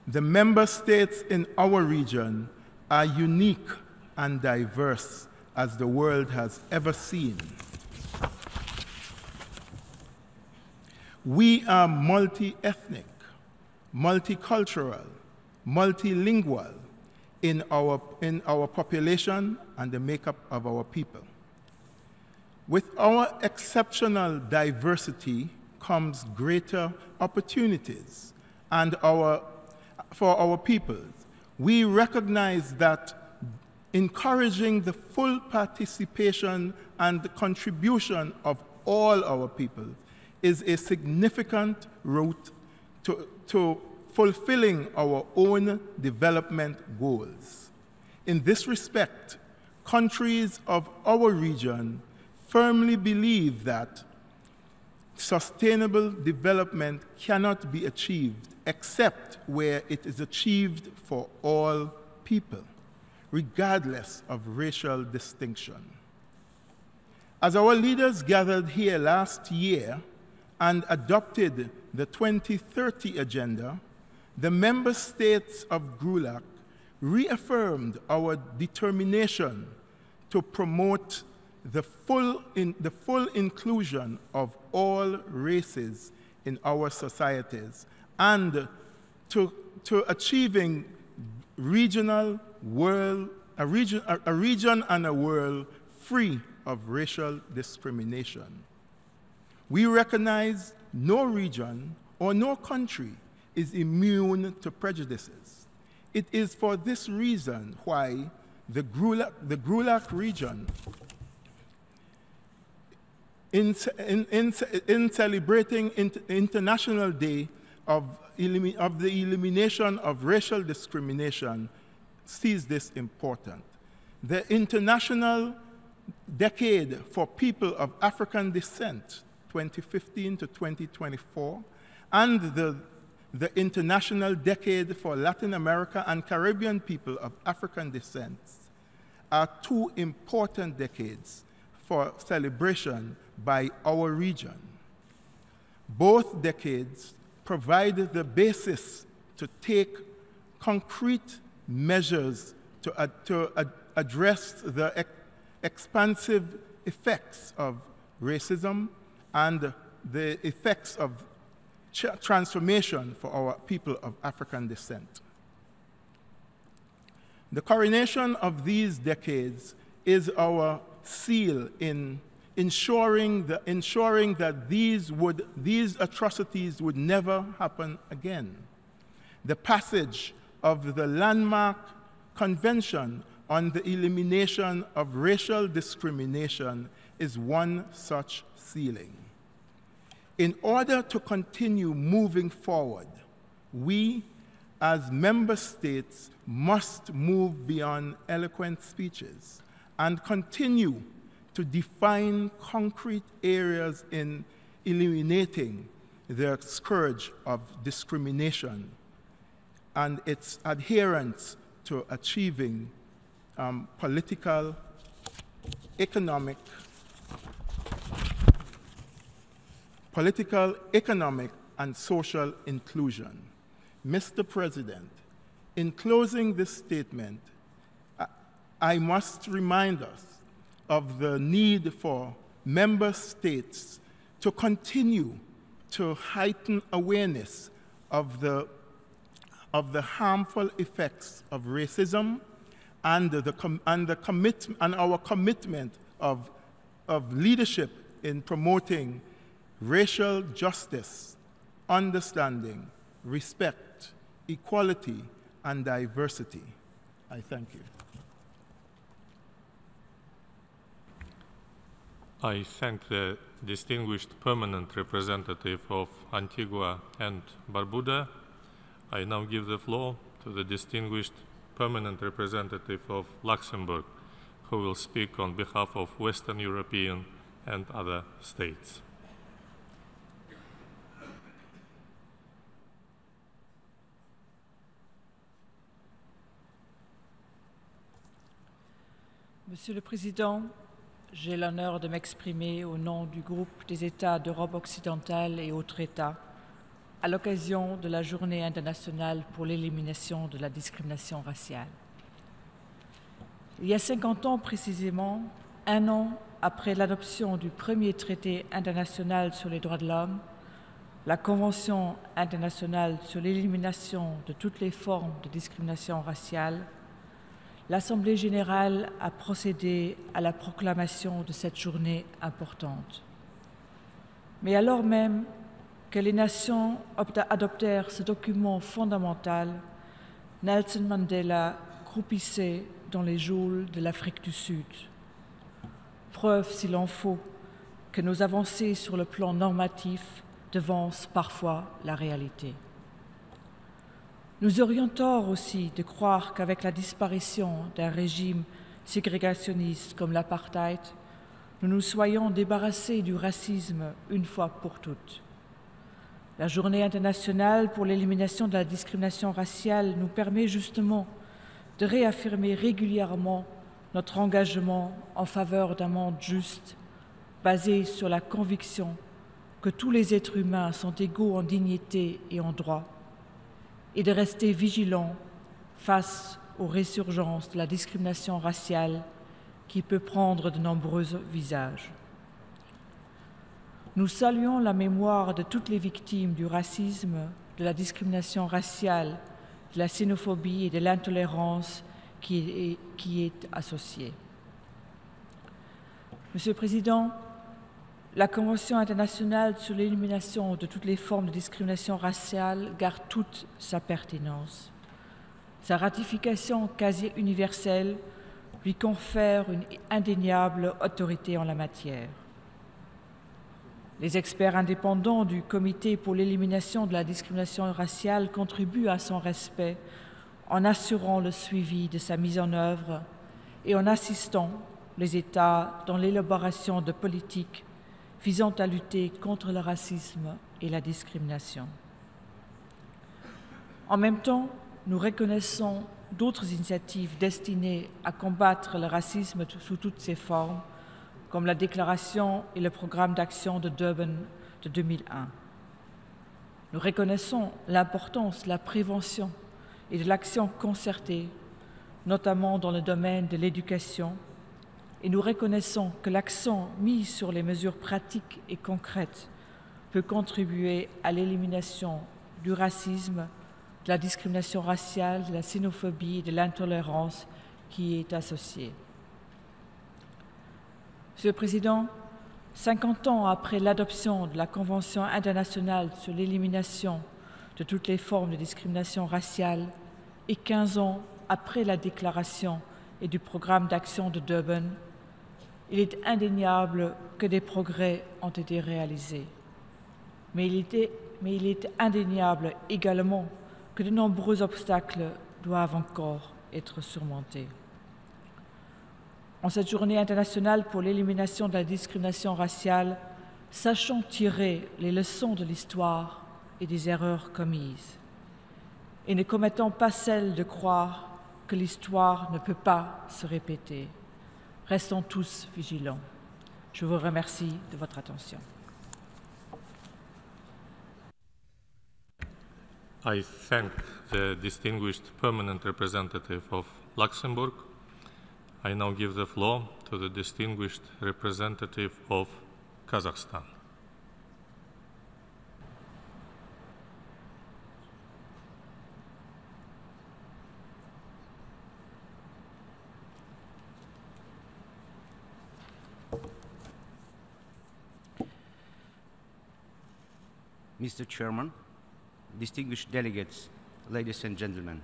the member states in our region are unique and diverse as the world has ever seen. We are multi ethnic, multicultural, multilingual in our, in our population and the makeup of our people. With our exceptional diversity comes greater opportunities and our, for our peoples. We recognize that encouraging the full participation and the contribution of all our people is a significant route to, to fulfilling our own development goals. In this respect, countries of our region firmly believe that sustainable development cannot be achieved except where it is achieved for all people regardless of racial distinction. As our leaders gathered here last year and adopted the 2030 Agenda, the member states of GRULAC reaffirmed our determination to promote the full, in, the full inclusion of all races in our societies and to, to achieving regional world, a region, a, a region and a world free of racial discrimination. We recognize no region or no country is immune to prejudices. It is for this reason why the GRULAC, the GRULAC region, in, in, in, in celebrating International Day of, of the elimination of racial discrimination, sees this important. The International Decade for People of African Descent, 2015 to 2024, and the, the International Decade for Latin America and Caribbean People of African Descent are two important decades for celebration by our region. Both decades provide the basis to take concrete measures to, to address the ex expansive effects of racism and the effects of transformation for our people of African descent. The coronation of these decades is our seal in ensuring, the, ensuring that these, would, these atrocities would never happen again. The passage of the landmark Convention on the Elimination of Racial Discrimination is one such ceiling. In order to continue moving forward, we as member states must move beyond eloquent speeches and continue to define concrete areas in eliminating the scourge of discrimination and its adherence to achieving um, political, economic, political, economic, and social inclusion. Mr. President, in closing this statement, I must remind us of the need for member states to continue to heighten awareness of the of the harmful effects of racism and, the, and, the commit, and our commitment of, of leadership in promoting racial justice, understanding, respect, equality, and diversity. I thank you. I thank the distinguished permanent representative of Antigua and Barbuda I now give the floor to the distinguished permanent representative of Luxembourg, who will speak on behalf of Western European and other states. Monsieur le Président, j'ai l'honneur de m'exprimer au nom du groupe des États d'Europe occidentale et autres États à l'occasion de la Journée internationale pour l'élimination de la discrimination raciale. Il y a 50 ans précisément, un an après l'adoption du premier traité international sur les droits de l'homme, la Convention internationale sur l'élimination de toutes les formes de discrimination raciale, l'Assemblée générale a procédé à la proclamation de cette journée importante. Mais alors même que les nations adoptèrent ce document fondamental, Nelson Mandela croupissait dans les geôles de l'Afrique du Sud. Preuve, s'il en faut, que nos avancées sur le plan normatif devancent parfois la réalité. Nous aurions tort aussi de croire qu'avec la disparition d'un régime ségrégationniste comme l'apartheid, nous nous soyons débarrassés du racisme une fois pour toutes. La journée internationale pour l'élimination de la discrimination raciale nous permet justement de réaffirmer régulièrement notre engagement en faveur d'un monde juste, basé sur la conviction que tous les êtres humains sont égaux en dignité et en droit, et de rester vigilants face aux résurgences de la discrimination raciale qui peut prendre de nombreux visages. Nous saluons la mémoire de toutes les victimes du racisme, de la discrimination raciale, de la xénophobie et de l'intolérance qui est, qui est associée. Monsieur le Président, la Convention internationale sur l'élimination de toutes les formes de discrimination raciale garde toute sa pertinence. Sa ratification quasi universelle lui confère une indéniable autorité en la matière. Les experts indépendants du Comité pour l'élimination de la discrimination raciale contribuent à son respect en assurant le suivi de sa mise en œuvre et en assistant les États dans l'élaboration de politiques visant à lutter contre le racisme et la discrimination. En même temps, nous reconnaissons d'autres initiatives destinées à combattre le racisme sous toutes ses formes comme la déclaration et le programme d'action de Durban de 2001. Nous reconnaissons l'importance de la prévention et de l'action concertée, notamment dans le domaine de l'éducation, et nous reconnaissons que l'accent mis sur les mesures pratiques et concrètes peut contribuer à l'élimination du racisme, de la discrimination raciale, de la xénophobie et de l'intolérance qui est associée. Monsieur le Président, 50 ans après l'adoption de la Convention internationale sur l'élimination de toutes les formes de discrimination raciale et 15 ans après la déclaration et du programme d'action de Durban, il est indéniable que des progrès ont été réalisés. Mais il, est indéniable également que de nombreux obstacles doivent encore être surmontés. En cette journée internationale pour l'élimination de la discrimination raciale, sachons tirer les leçons de l'histoire et des erreurs commises. Et ne commettons pas celle de croire que l'histoire ne peut pas se répéter. Restons tous vigilants. Je vous remercie de votre attention. I thank the distinguished permanent representative of Luxembourg I now give the floor to the distinguished representative of Kazakhstan. Mr. Chairman, distinguished delegates, ladies and gentlemen,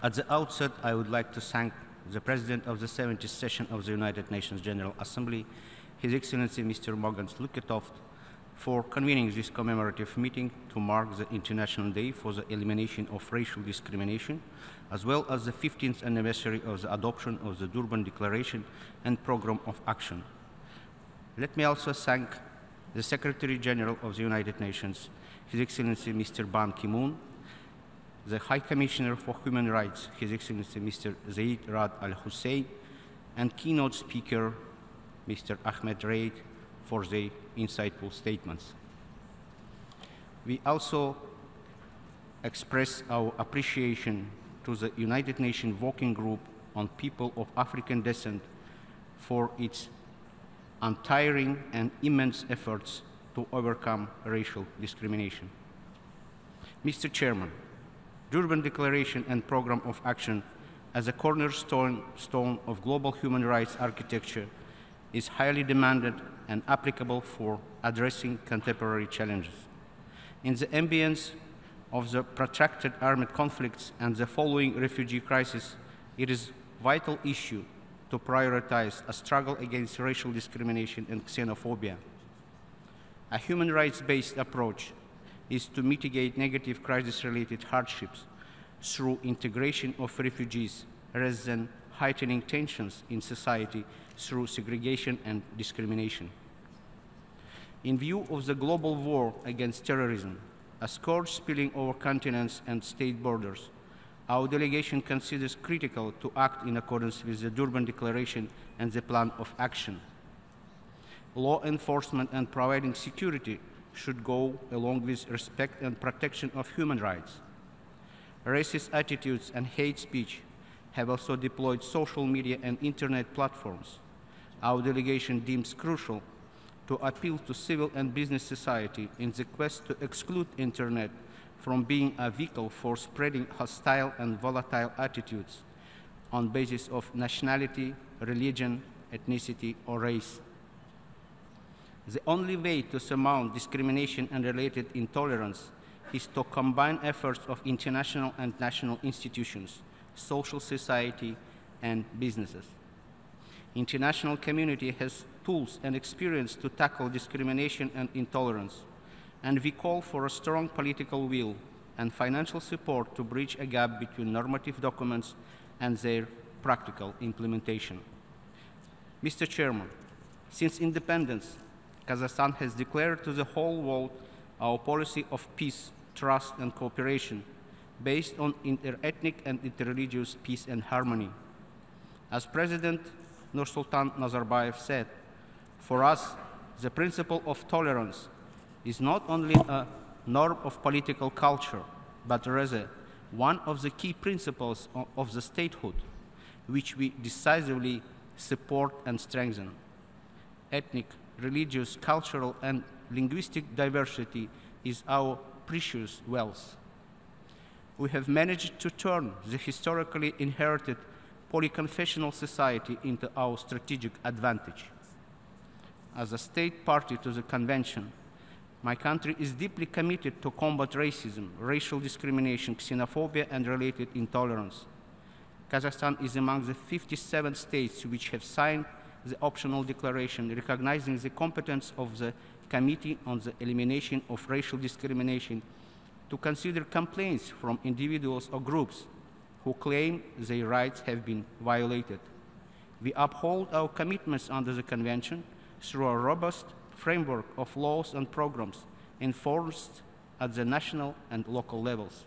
at the outset, I would like to thank the President of the 70th session of the United Nations General Assembly, His Excellency Mr. Mogens Lykketoft, for convening this commemorative meeting to mark the International Day for the Elimination of Racial Discrimination, as well as the 15th anniversary of the adoption of the Durban Declaration and Program of Action. Let me also thank the Secretary General of the United Nations, His Excellency Mr. Ban Ki-moon, the High Commissioner for Human Rights, His Excellency Mr. Zeid Ra'ad Al Hussein, and keynote speaker, Mr. Ahmed Reid, for the insightful statements. We also express our appreciation to the United Nations Working Group on People of African Descent for its untiring and immense efforts to overcome racial discrimination. Mr. Chairman, Durban Declaration and Program of Action as a cornerstone stone of global human rights architecture is highly demanded and applicable for addressing contemporary challenges. In the ambience of the protracted armed conflicts and the following refugee crisis, it is vital issue to prioritize a struggle against racial discrimination and xenophobia. A human rights-based approach is to mitigate negative crisis-related hardships through integration of refugees rather than heightening tensions in society through segregation and discrimination. In view of the global war against terrorism, a scourge spilling over continents and state borders, our delegation considers critical to act in accordance with the Durban Declaration and the Plan of Action. Law enforcement and providing security should go along with respect and protection of human rights. Racist attitudes and hate speech have also deployed social media and internet platforms. Our delegation deems crucial to appeal to civil and business society in the quest to exclude internet from being a vehicle for spreading hostile and volatile attitudes on basis of nationality, religion, ethnicity, or race. The only way to surmount discrimination and related intolerance is to combine efforts of international and national institutions, social society, and businesses. International community has tools and experience to tackle discrimination and intolerance, and we call for a strong political will and financial support to bridge a gap between normative documents and their practical implementation. Mr. Chairman, since independence, Kazakhstan has declared to the whole world our policy of peace, trust, and cooperation based on interethnic and interreligious peace and harmony. As President Nursultan Nazarbayev said, for us, the principle of tolerance is not only a norm of political culture, but rather one of the key principles of the statehood, which we decisively support and strengthen. Ethnic, religious, cultural, and linguistic diversity is our precious wealth. We have managed to turn the historically inherited polyconfessional society into our strategic advantage. As a state party to the convention, my country is deeply committed to combat racism, racial discrimination, xenophobia, and related intolerance. Kazakhstan is among the 57 states which have signed the optional declaration recognizing the competence of the Committee on the Elimination of Racial Discrimination to consider complaints from individuals or groups who claim their rights have been violated. We uphold our commitments under the Convention through a robust framework of laws and programs enforced at the national and local levels.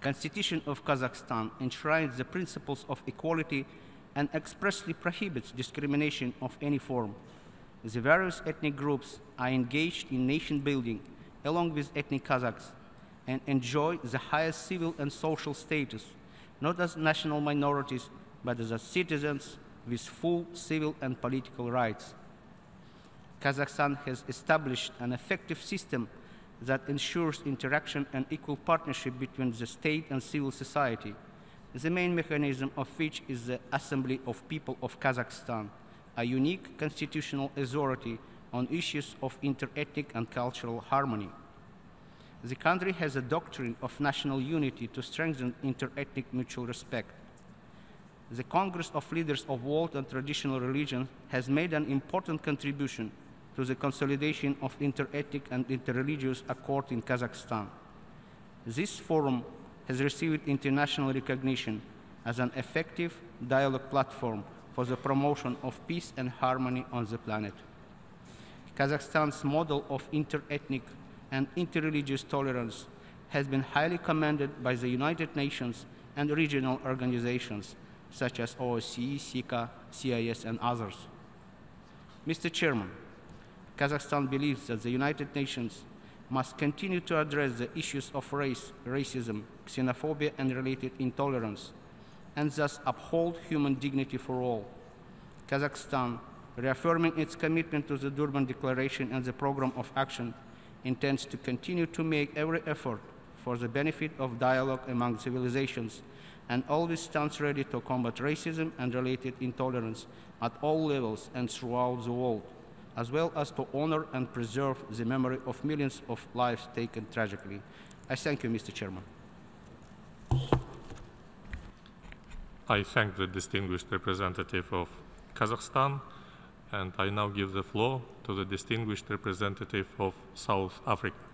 Constitution of Kazakhstan enshrines the principles of equality and expressly prohibits discrimination of any form. The various ethnic groups are engaged in nation building along with ethnic Kazakhs and enjoy the highest civil and social status, not as national minorities, but as citizens with full civil and political rights. Kazakhstan has established an effective system that ensures interaction and equal partnership between the state and civil society, the main mechanism of which is the Assembly of People of Kazakhstan, a unique constitutional authority on issues of interethnic and cultural harmony. The country has a doctrine of national unity to strengthen interethnic mutual respect. The Congress of Leaders of World and Traditional Religion has made an important contribution to the consolidation of interethnic and interreligious accord in Kazakhstan. This forum has received international recognition as an effective dialogue platform for the promotion of peace and harmony on the planet. Kazakhstan's model of interethnic and interreligious tolerance has been highly commended by the United Nations and regional organizations such as OSCE, CICA, CIS, and others. Mr. Chairman, Kazakhstan believes that the United Nations must continue to address the issues of race, racism, xenophobia, and related intolerance, and thus uphold human dignity for all. Kazakhstan, reaffirming its commitment to the Durban Declaration and the Program of Action, intends to continue to make every effort for the benefit of dialogue among civilizations and always stands ready to combat racism and related intolerance at all levels and throughout the world, as well as to honor and preserve the memory of millions of lives taken tragically. I thank you, Mr. Chairman. I thank the distinguished representative of Kazakhstan, and I now give the floor to the distinguished representative of South Africa.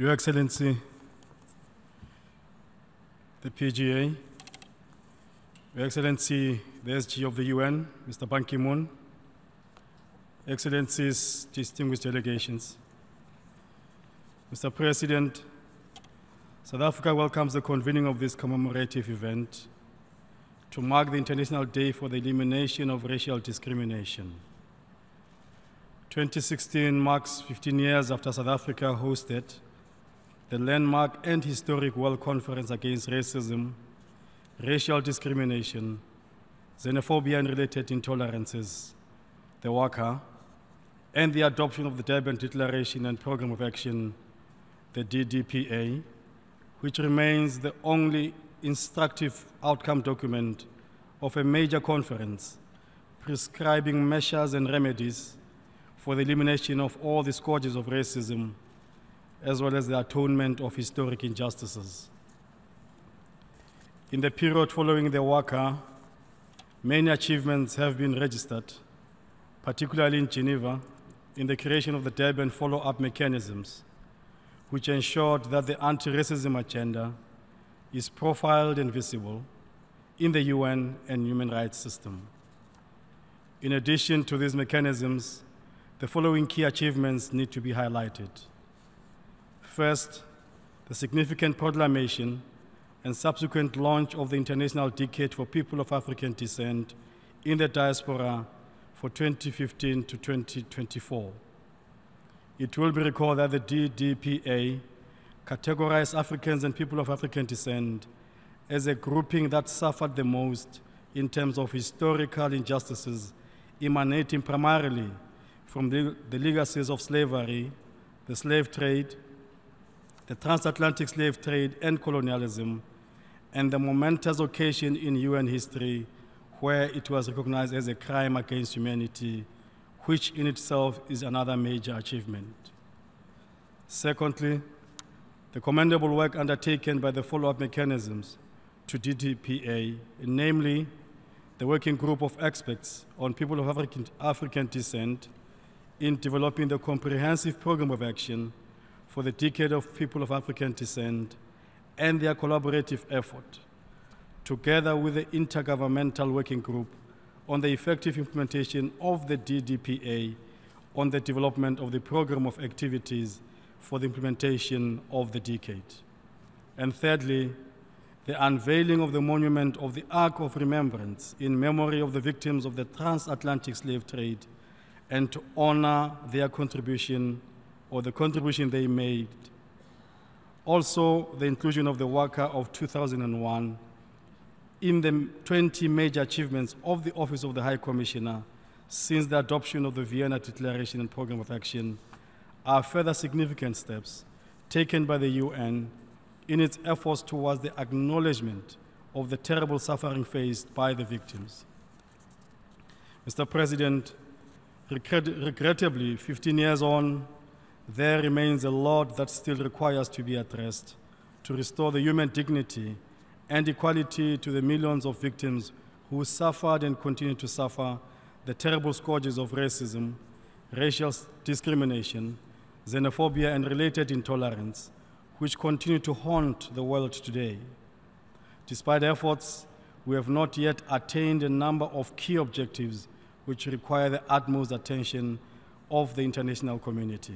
Your Excellency, the PGA, Your Excellency, the SG of the UN, Mr. Ban Ki-moon, Excellencies, distinguished delegations. Mr. President, South Africa welcomes the convening of this commemorative event to mark the International Day for the Elimination of Racial Discrimination. 2016 marks 15 years after South Africa hosted the landmark and historic World Conference Against Racism, Racial Discrimination, Xenophobia and Related Intolerances, the WACA, and the adoption of the Durban Declaration and Program of Action, the DDPA, which remains the only instructive outcome document of a major conference prescribing measures and remedies for the elimination of all the scourges of racism as well as the atonement of historic injustices. In the period following the WACA, many achievements have been registered, particularly in Geneva, in the creation of the Durban follow up mechanisms, which ensured that the anti racism agenda is profiled and visible in the UN and human rights system. In addition to these mechanisms, the following key achievements need to be highlighted. First, the significant proclamation and subsequent launch of the International Decade for People of African Descent in the Diaspora for 2015 to 2024. It will be recalled that the DDPA categorized Africans and people of African descent as a grouping that suffered the most in terms of historical injustices emanating primarily from the, the legacies of slavery, the slave trade, the transatlantic slave trade and colonialism, and the momentous occasion in UN history where it was recognized as a crime against humanity, which in itself is another major achievement. Secondly, the commendable work undertaken by the follow up mechanisms to DDPA, namely the working group of experts on people of African, African descent in developing the comprehensive program of action for the decade of people of African descent and their collaborative effort, together with the Intergovernmental Working Group on the effective implementation of the DDPA on the development of the program of activities for the implementation of the decade. And thirdly, the unveiling of the monument of the Ark of Remembrance in memory of the victims of the transatlantic slave trade and to honor their contribution or the contribution they made. Also, the inclusion of the WCAR of 2001 in the 20 major achievements of the Office of the High Commissioner since the adoption of the Vienna Declaration and Program of Action are further significant steps taken by the UN in its efforts towards the acknowledgement of the terrible suffering faced by the victims. Mr. President, regrettably, 15 years on, there remains a lot that still requires to be addressed to restore the human dignity and equality to the millions of victims who suffered and continue to suffer the terrible scourges of racism, racial discrimination, xenophobia, and related intolerance, which continue to haunt the world today. Despite efforts, we have not yet attained a number of key objectives which require the utmost attention of the international community.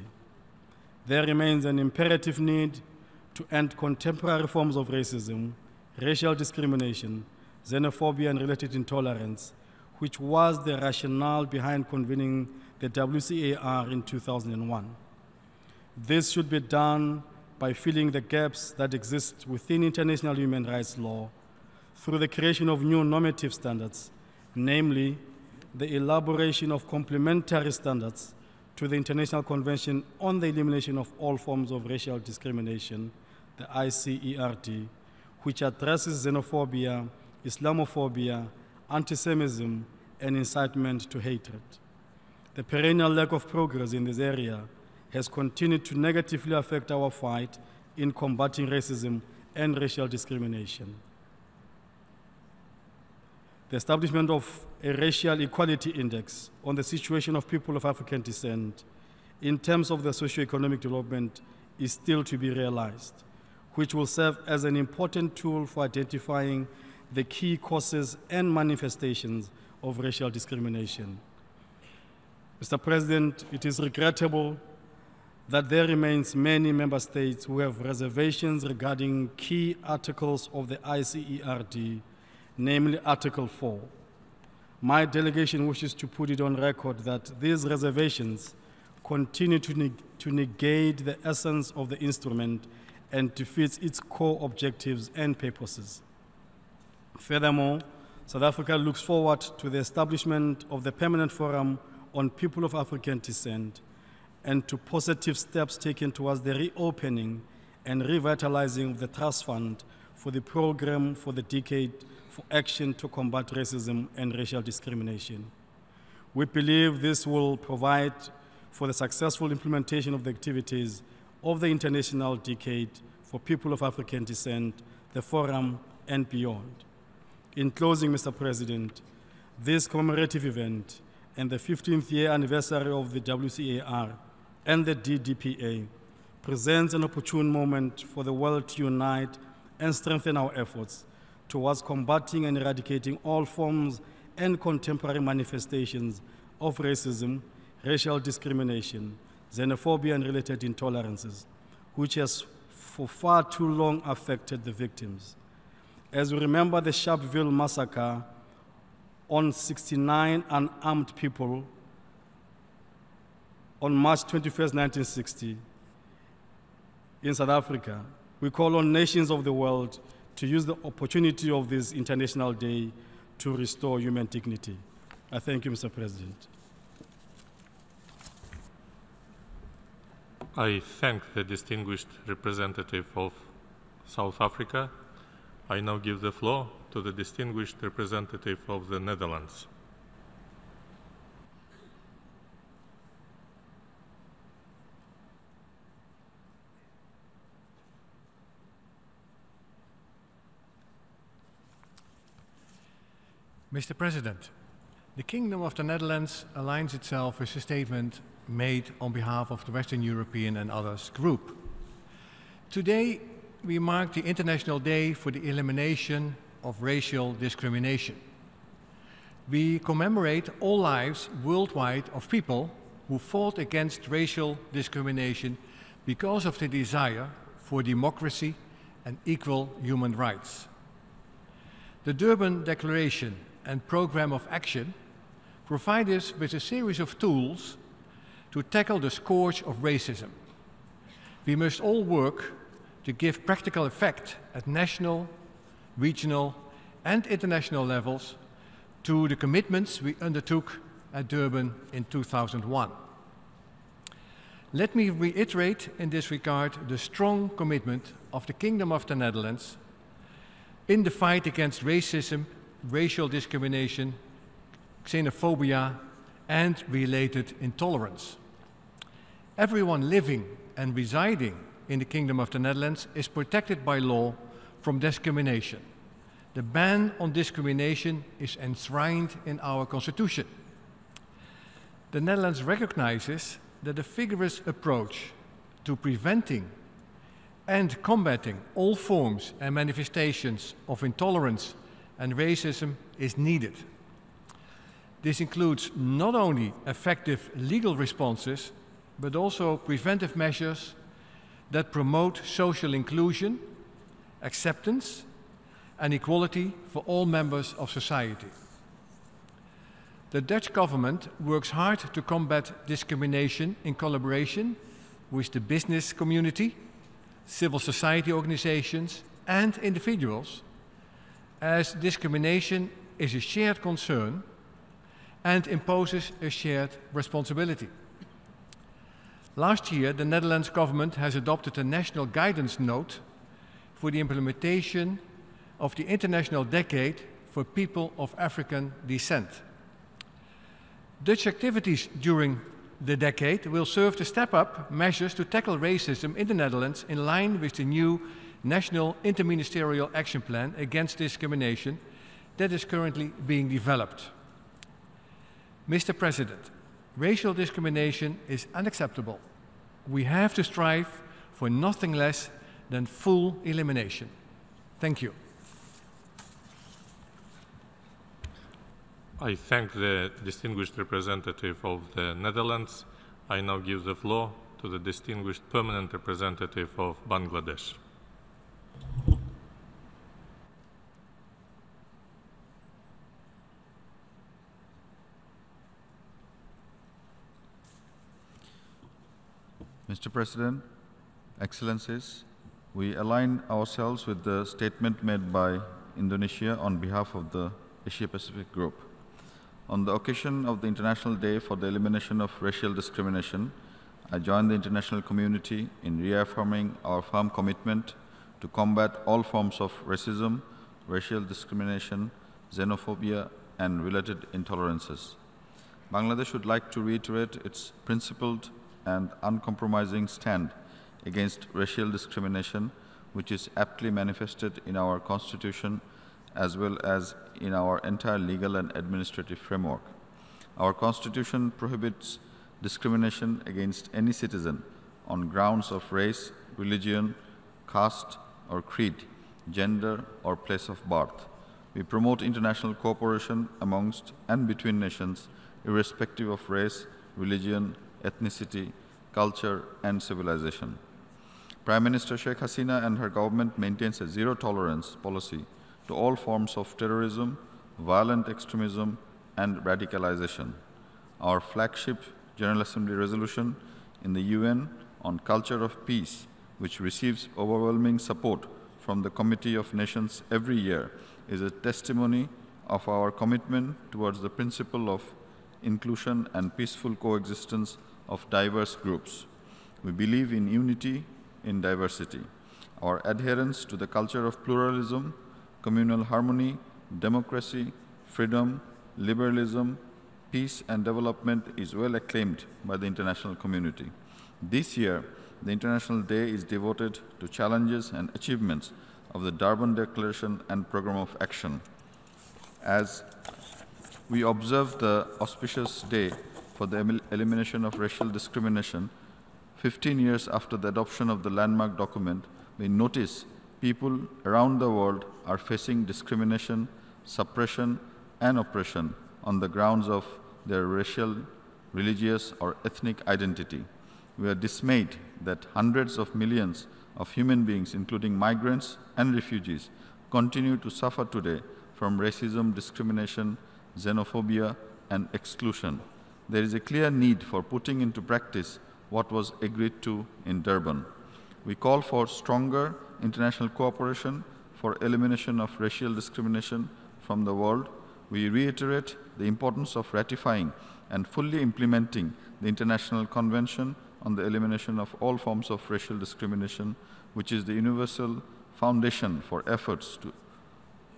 There remains an imperative need to end contemporary forms of racism, racial discrimination, xenophobia, and related intolerance, which was the rationale behind convening the WCAR in 2001. This should be done by filling the gaps that exist within international human rights law through the creation of new normative standards, namely the elaboration of complementary standards to the International Convention on the Elimination of All Forms of Racial Discrimination, the ICERD, which addresses xenophobia, Islamophobia, anti-Semitism, and incitement to hatred. The perennial lack of progress in this area has continued to negatively affect our fight in combating racism and racial discrimination. The establishment of a racial equality index on the situation of people of African descent in terms of their socio-economic development is still to be realized, which will serve as an important tool for identifying the key causes and manifestations of racial discrimination. Mr. President, it is regrettable that there remains many member states who have reservations regarding key articles of the ICERD, namely Article 4. My delegation wishes to put it on record that these reservations continue to, neg- to negate the essence of the instrument and defeats its core objectives and purposes. Furthermore, South Africa looks forward to the establishment of the Permanent Forum on People of African Descent and to positive steps taken towards the reopening and revitalizing of the Trust Fund for the program for the decade for action to combat racism and racial discrimination. We believe this will provide for the successful implementation of the activities of the International Decade for People of African Descent, the Forum, and beyond. In closing, Mr. President, this commemorative event and the 15th year anniversary of the WCAR and the DDPA presents an opportune moment for the world to unite and strengthen our efforts towards combating and eradicating all forms and contemporary manifestations of racism, racial discrimination, xenophobia, and related intolerances, which has for far too long affected the victims. As we remember the Sharpeville massacre on 69 unarmed people on March 21, 1960, in South Africa, we call on nations of the world to use the opportunity of this International Day to restore human dignity. I thank you, Mr. President. I thank the distinguished representative of South Africa. I now give the floor to the distinguished representative of the Netherlands. Mr. President, the Kingdom of the Netherlands aligns itself with a statement made on behalf of the Western European and others group. Today, we mark the International Day for the Elimination of Racial Discrimination. We commemorate all lives worldwide of people who fought against racial discrimination because of the desire for democracy and equal human rights. The Durban Declaration and Programme of Action provide us with a series of tools to tackle the scourge of racism. We must all work to give practical effect at national, regional, and international levels to the commitments we undertook at Durban in 2001. Let me reiterate in this regard the strong commitment of the Kingdom of the Netherlands in the fight against racism, racial discrimination, xenophobia, and related intolerance. Everyone living and residing in the Kingdom of the Netherlands is protected by law from discrimination. The ban on discrimination is enshrined in our constitution. The Netherlands recognizes that a vigorous approach to preventing and combating all forms and manifestations of intolerance and racism is needed. This includes not only effective legal responses, but also preventive measures that promote social inclusion, acceptance, and equality for all members of society. The Dutch government works hard to combat discrimination in collaboration with the business community, civil society organizations, and individuals, as discrimination is a shared concern and imposes a shared responsibility. Last year, the Netherlands government has adopted a national guidance note for the implementation of the International Decade for People of African Descent. Dutch activities during the decade will serve to step up measures to tackle racism in the Netherlands in line with the new National Interministerial Action Plan Against Discrimination that is currently being developed. Mr. President, racial discrimination is unacceptable. We have to strive for nothing less than full elimination. Thank you. I thank the distinguished representative of the Netherlands. I now give the floor to the distinguished permanent representative of Bangladesh. Mr. President, Excellencies, we align ourselves with the statement made by Indonesia on behalf of the Asia Pacific Group. On the occasion of the International Day for the Elimination of Racial Discrimination, I join the international community in reaffirming our firm commitment to combat all forms of racism, racial discrimination, xenophobia, and related intolerances. Bangladesh would like to reiterate its principled and uncompromising stand against racial discrimination, which is aptly manifested in our Constitution as well as in our entire legal and administrative framework. Our Constitution prohibits discrimination against any citizen on grounds of race, religion, caste, or creed, gender, or place of birth. We promote international cooperation amongst and between nations, irrespective of race, religion, ethnicity, culture, and civilization. Prime Minister Sheikh Hasina and her government maintains a zero tolerance policy to all forms of terrorism, violent extremism, and radicalization. Our flagship General Assembly resolution in the UN on culture of peace, which receives overwhelming support from the Committee of Nations every year, is a testimony of our commitment towards the principle of inclusion and peaceful coexistence of diverse groups. We believe in unity in diversity. Our adherence to the culture of pluralism, communal harmony, democracy, freedom, liberalism, peace, and development is well acclaimed by the international community. This year, the International Day is devoted to challenges and achievements of the Durban Declaration and Program of Action. As we observe the auspicious day for the elimination of racial discrimination, 15 years after the adoption of the landmark document, we notice people around the world are facing discrimination, suppression, and oppression on the grounds of their racial, religious, or ethnic identity. We are dismayed that hundreds of millions of human beings, including migrants and refugees, continue to suffer today from racism, discrimination, xenophobia, and exclusion. There is a clear need for putting into practice what was agreed to in Durban. We call for stronger international cooperation for elimination of racial discrimination from the world. We reiterate the importance of ratifying and fully implementing the International Convention on the Elimination of All Forms of Racial Discrimination, which is the universal foundation for efforts to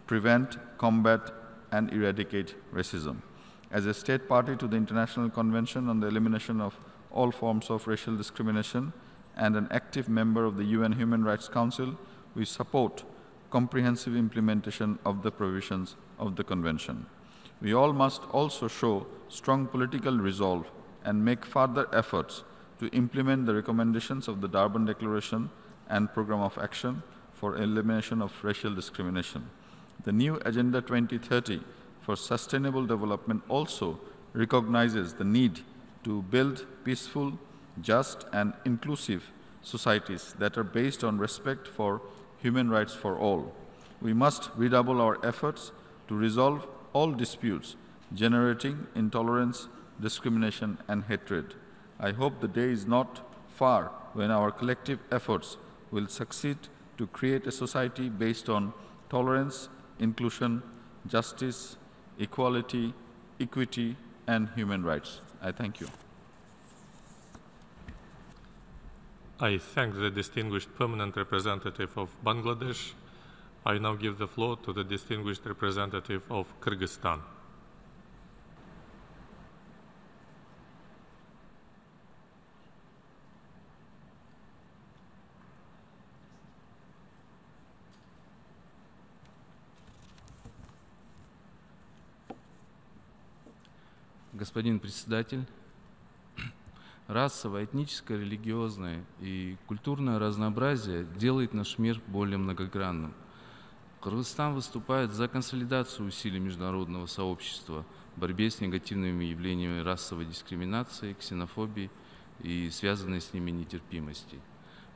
prevent, combat, and eradicate racism. As a state party to the International Convention on the Elimination of All Forms of Racial Discrimination and an active member of the UN Human Rights Council, we support comprehensive implementation of the provisions of the Convention. We all must also show strong political resolve and make further efforts to implement the recommendations of the Durban Declaration and Program of Action for Elimination of Racial Discrimination. The new Agenda 2030 for Sustainable Development also recognizes the need to build peaceful, just, and inclusive societies that are based on respect for human rights for all. We must redouble our efforts to resolve all disputes generating intolerance, discrimination, and hatred. I hope the day is not far when our collective efforts will succeed to create a society based on tolerance, inclusion, justice, equality, equity, and human rights. I thank you. I thank the distinguished permanent representative of Bangladesh. I now give the floor to the distinguished representative of Kyrgyzstan. Господин председатель, расовое, этническое, религиозное и культурное разнообразие делает наш мир более многогранным. Кыргызстан выступает за консолидацию усилий международного сообщества в борьбе с негативными явлениями расовой дискриминации, ксенофобии и связанной с ними нетерпимости.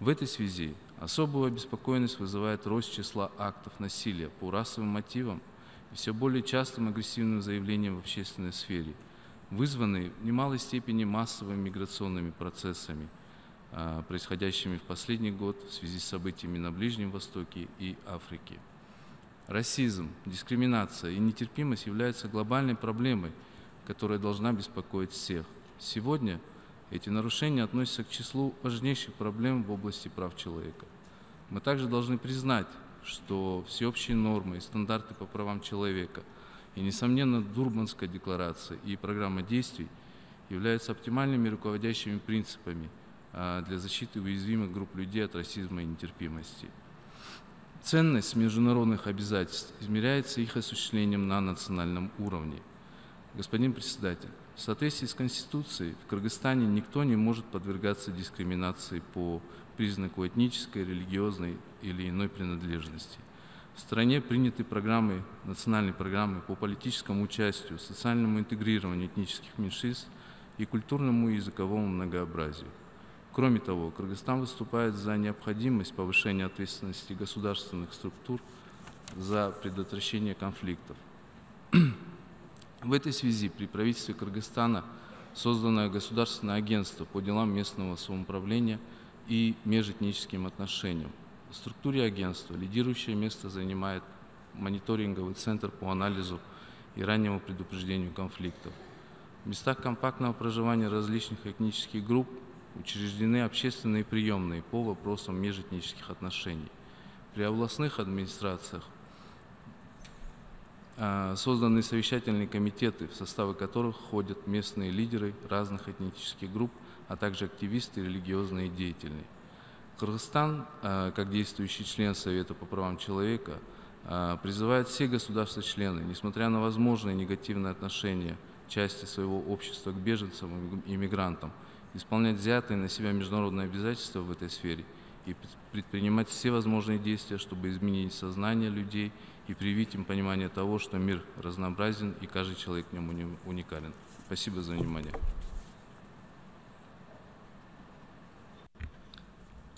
В этой связи особую обеспокоенность вызывает рост числа актов насилия по расовым мотивам и все более частым агрессивным заявлениям в общественной сфере – вызваны в немалой степени массовыми миграционными процессами, а, происходящими в последний год в связи с событиями на Ближнем Востоке и Африке. Расизм, дискриминация и нетерпимость являются глобальной проблемой, которая должна беспокоить всех. Сегодня эти нарушения относятся к числу важнейших проблем в области прав человека. Мы также должны признать, что всеобщие нормы и стандарты по правам человека – и, несомненно, Дурбанская декларация и программа действий являются оптимальными руководящими принципами а, для защиты уязвимых групп людей от расизма и нетерпимости. Ценность международных обязательств измеряется их осуществлением на национальном уровне. Господин председатель, в соответствии с Конституцией в Кыргызстане никто не может подвергаться дискриминации по признаку этнической, религиозной или иной принадлежности. В стране приняты программы, национальные программы по политическому участию, социальному интегрированию этнических меньшинств и культурному и языковому многообразию. Кроме того, Кыргызстан выступает за необходимость повышения ответственности государственных структур за предотвращение конфликтов. (clears throat) В этой связи при правительстве Кыргызстана создано Государственное агентство по делам местного самоуправления и межэтническим отношениям, структуре агентства лидирующее место занимает мониторинговый центр по анализу и раннему предупреждению конфликтов. В местах компактного проживания различных этнических групп учреждены общественные приемные по вопросам межэтнических отношений. При областных администрациях а, созданы совещательные комитеты, в составы которых входят местные лидеры разных этнических групп, а также активисты и религиозные деятели. Кыргызстан, э, как действующий член Совета по правам человека, э, призывает все государства-члены, несмотря на возможные негативные отношения части своего общества к беженцам и мигрантам, исполнять взятые на себя международные обязательства в этой сфере и предпринимать все возможные действия, чтобы изменить сознание людей и привить им понимание того, что мир разнообразен и каждый человек в нем уникален. Спасибо за внимание.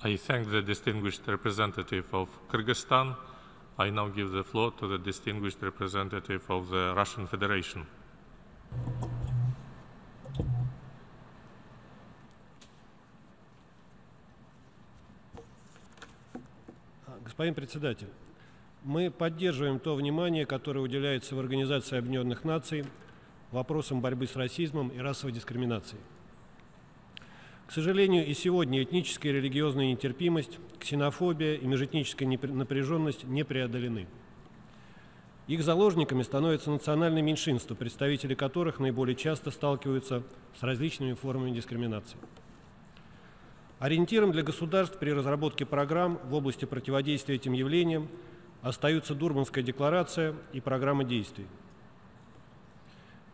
I thank the distinguished representative of Kyrgyzstan. I now give the floor to the distinguished representative of the Russian Federation. Господин председатель, мы поддерживаем то внимание, которое уделяется в Организации Объединенных Наций вопросам борьбы с расизмом и расовой дискриминацией. К сожалению, и сегодня этническая и религиозная нетерпимость, ксенофобия и межэтническая напряженность не преодолены. Их заложниками становятся национальные меньшинства, представители которых наиболее часто сталкиваются с различными формами дискриминации. Ориентиром для государств при разработке программ в области противодействия этим явлениям остаются Дурбанская декларация и программа действий.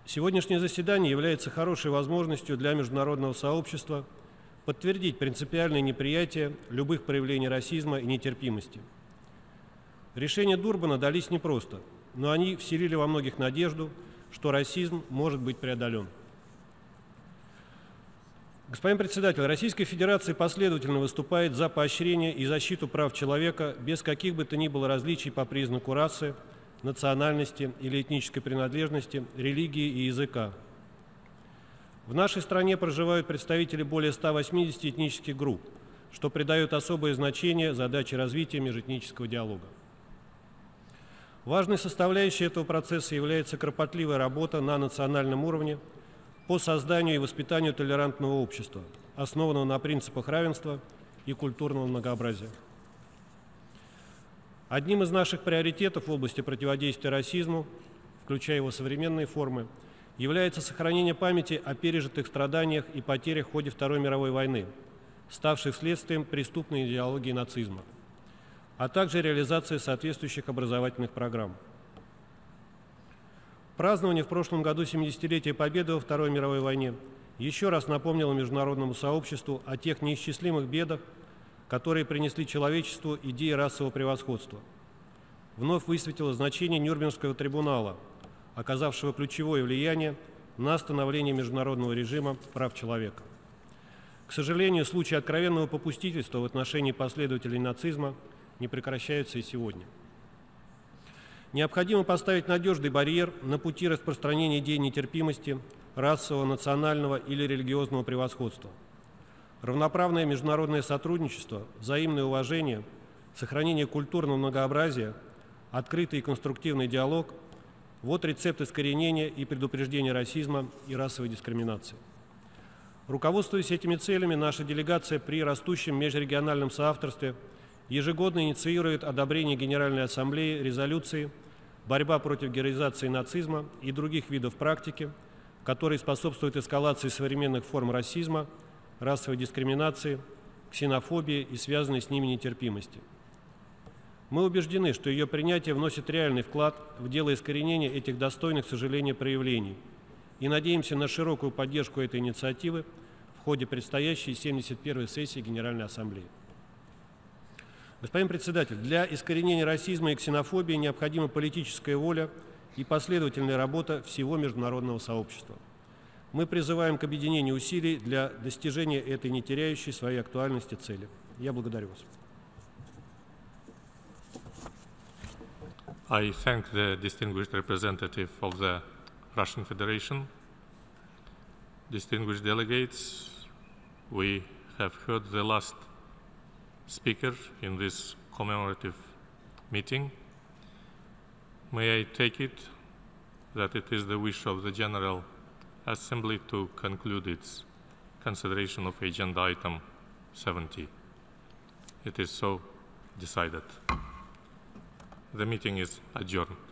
Сегодняшнее заседание является хорошей возможностью для международного сообщества – подтвердить принципиальное неприятие любых проявлений расизма и нетерпимости. Решения Дурбана дались непросто, но они вселили во многих надежду, что расизм может быть преодолен. Господин председатель, Российская Федерация последовательно выступает за поощрение и защиту прав человека без каких бы то ни было различий по признаку расы, национальности или этнической принадлежности, религии и языка. В нашей стране проживают представители более 180 этнических групп, что придает особое значение задаче развития межэтнического диалога. Важной составляющей этого процесса является кропотливая работа на национальном уровне по созданию и воспитанию толерантного общества, основанного на принципах равенства и культурного многообразия. Одним из наших приоритетов в области противодействия расизму, включая его современные формы, является сохранение памяти о пережитых страданиях и потерях в ходе Второй мировой войны, ставших следствием преступной идеологии нацизма, а также реализация соответствующих образовательных программ. Празднование в прошлом году 70-летия Победы во Второй мировой войне еще раз напомнило международному сообществу о тех неисчислимых бедах, которые принесли человечеству идеи расового превосходства. Вновь высветило значение Нюрнбергского трибунала, оказавшего ключевое влияние на становление международного режима прав человека. К сожалению, случаи откровенного попустительства в отношении последователей нацизма не прекращаются и сегодня. Необходимо поставить надежный барьер на пути распространения идей нетерпимости, расового, национального или религиозного превосходства – Равноправное международное сотрудничество, взаимное уважение, сохранение культурного многообразия, открытый и конструктивный диалог – вот рецепт искоренения и предупреждения расизма и расовой дискриминации. Руководствуясь этими целями, наша делегация при растущем межрегиональном соавторстве ежегодно инициирует одобрение Генеральной Ассамблеи резолюции «Борьба против героизации нацизма и других видов практики», которые способствуют эскалации современных форм расизма – расовой дискриминации, ксенофобии и связанной с ними нетерпимости. Мы убеждены, что ее принятие вносит реальный вклад в дело искоренения этих достойных, к сожалению, проявлений и надеемся на широкую поддержку этой инициативы в ходе предстоящей 71-й сессии Генеральной Ассамблеи. Господин председатель, для искоренения расизма и ксенофобии необходима политическая воля и последовательная работа всего международного сообщества. Мы призываем к объединению усилий для достижения этой не теряющей своей актуальности цели. Я благодарю вас. I thank the distinguished representative of the Russian Federation. Distinguished delegates, we have heard the last speaker in this commemorative meeting. May I take it that it is the wish of the General Assembly to conclude its consideration of agenda item 70. It is so decided. The meeting is adjourned.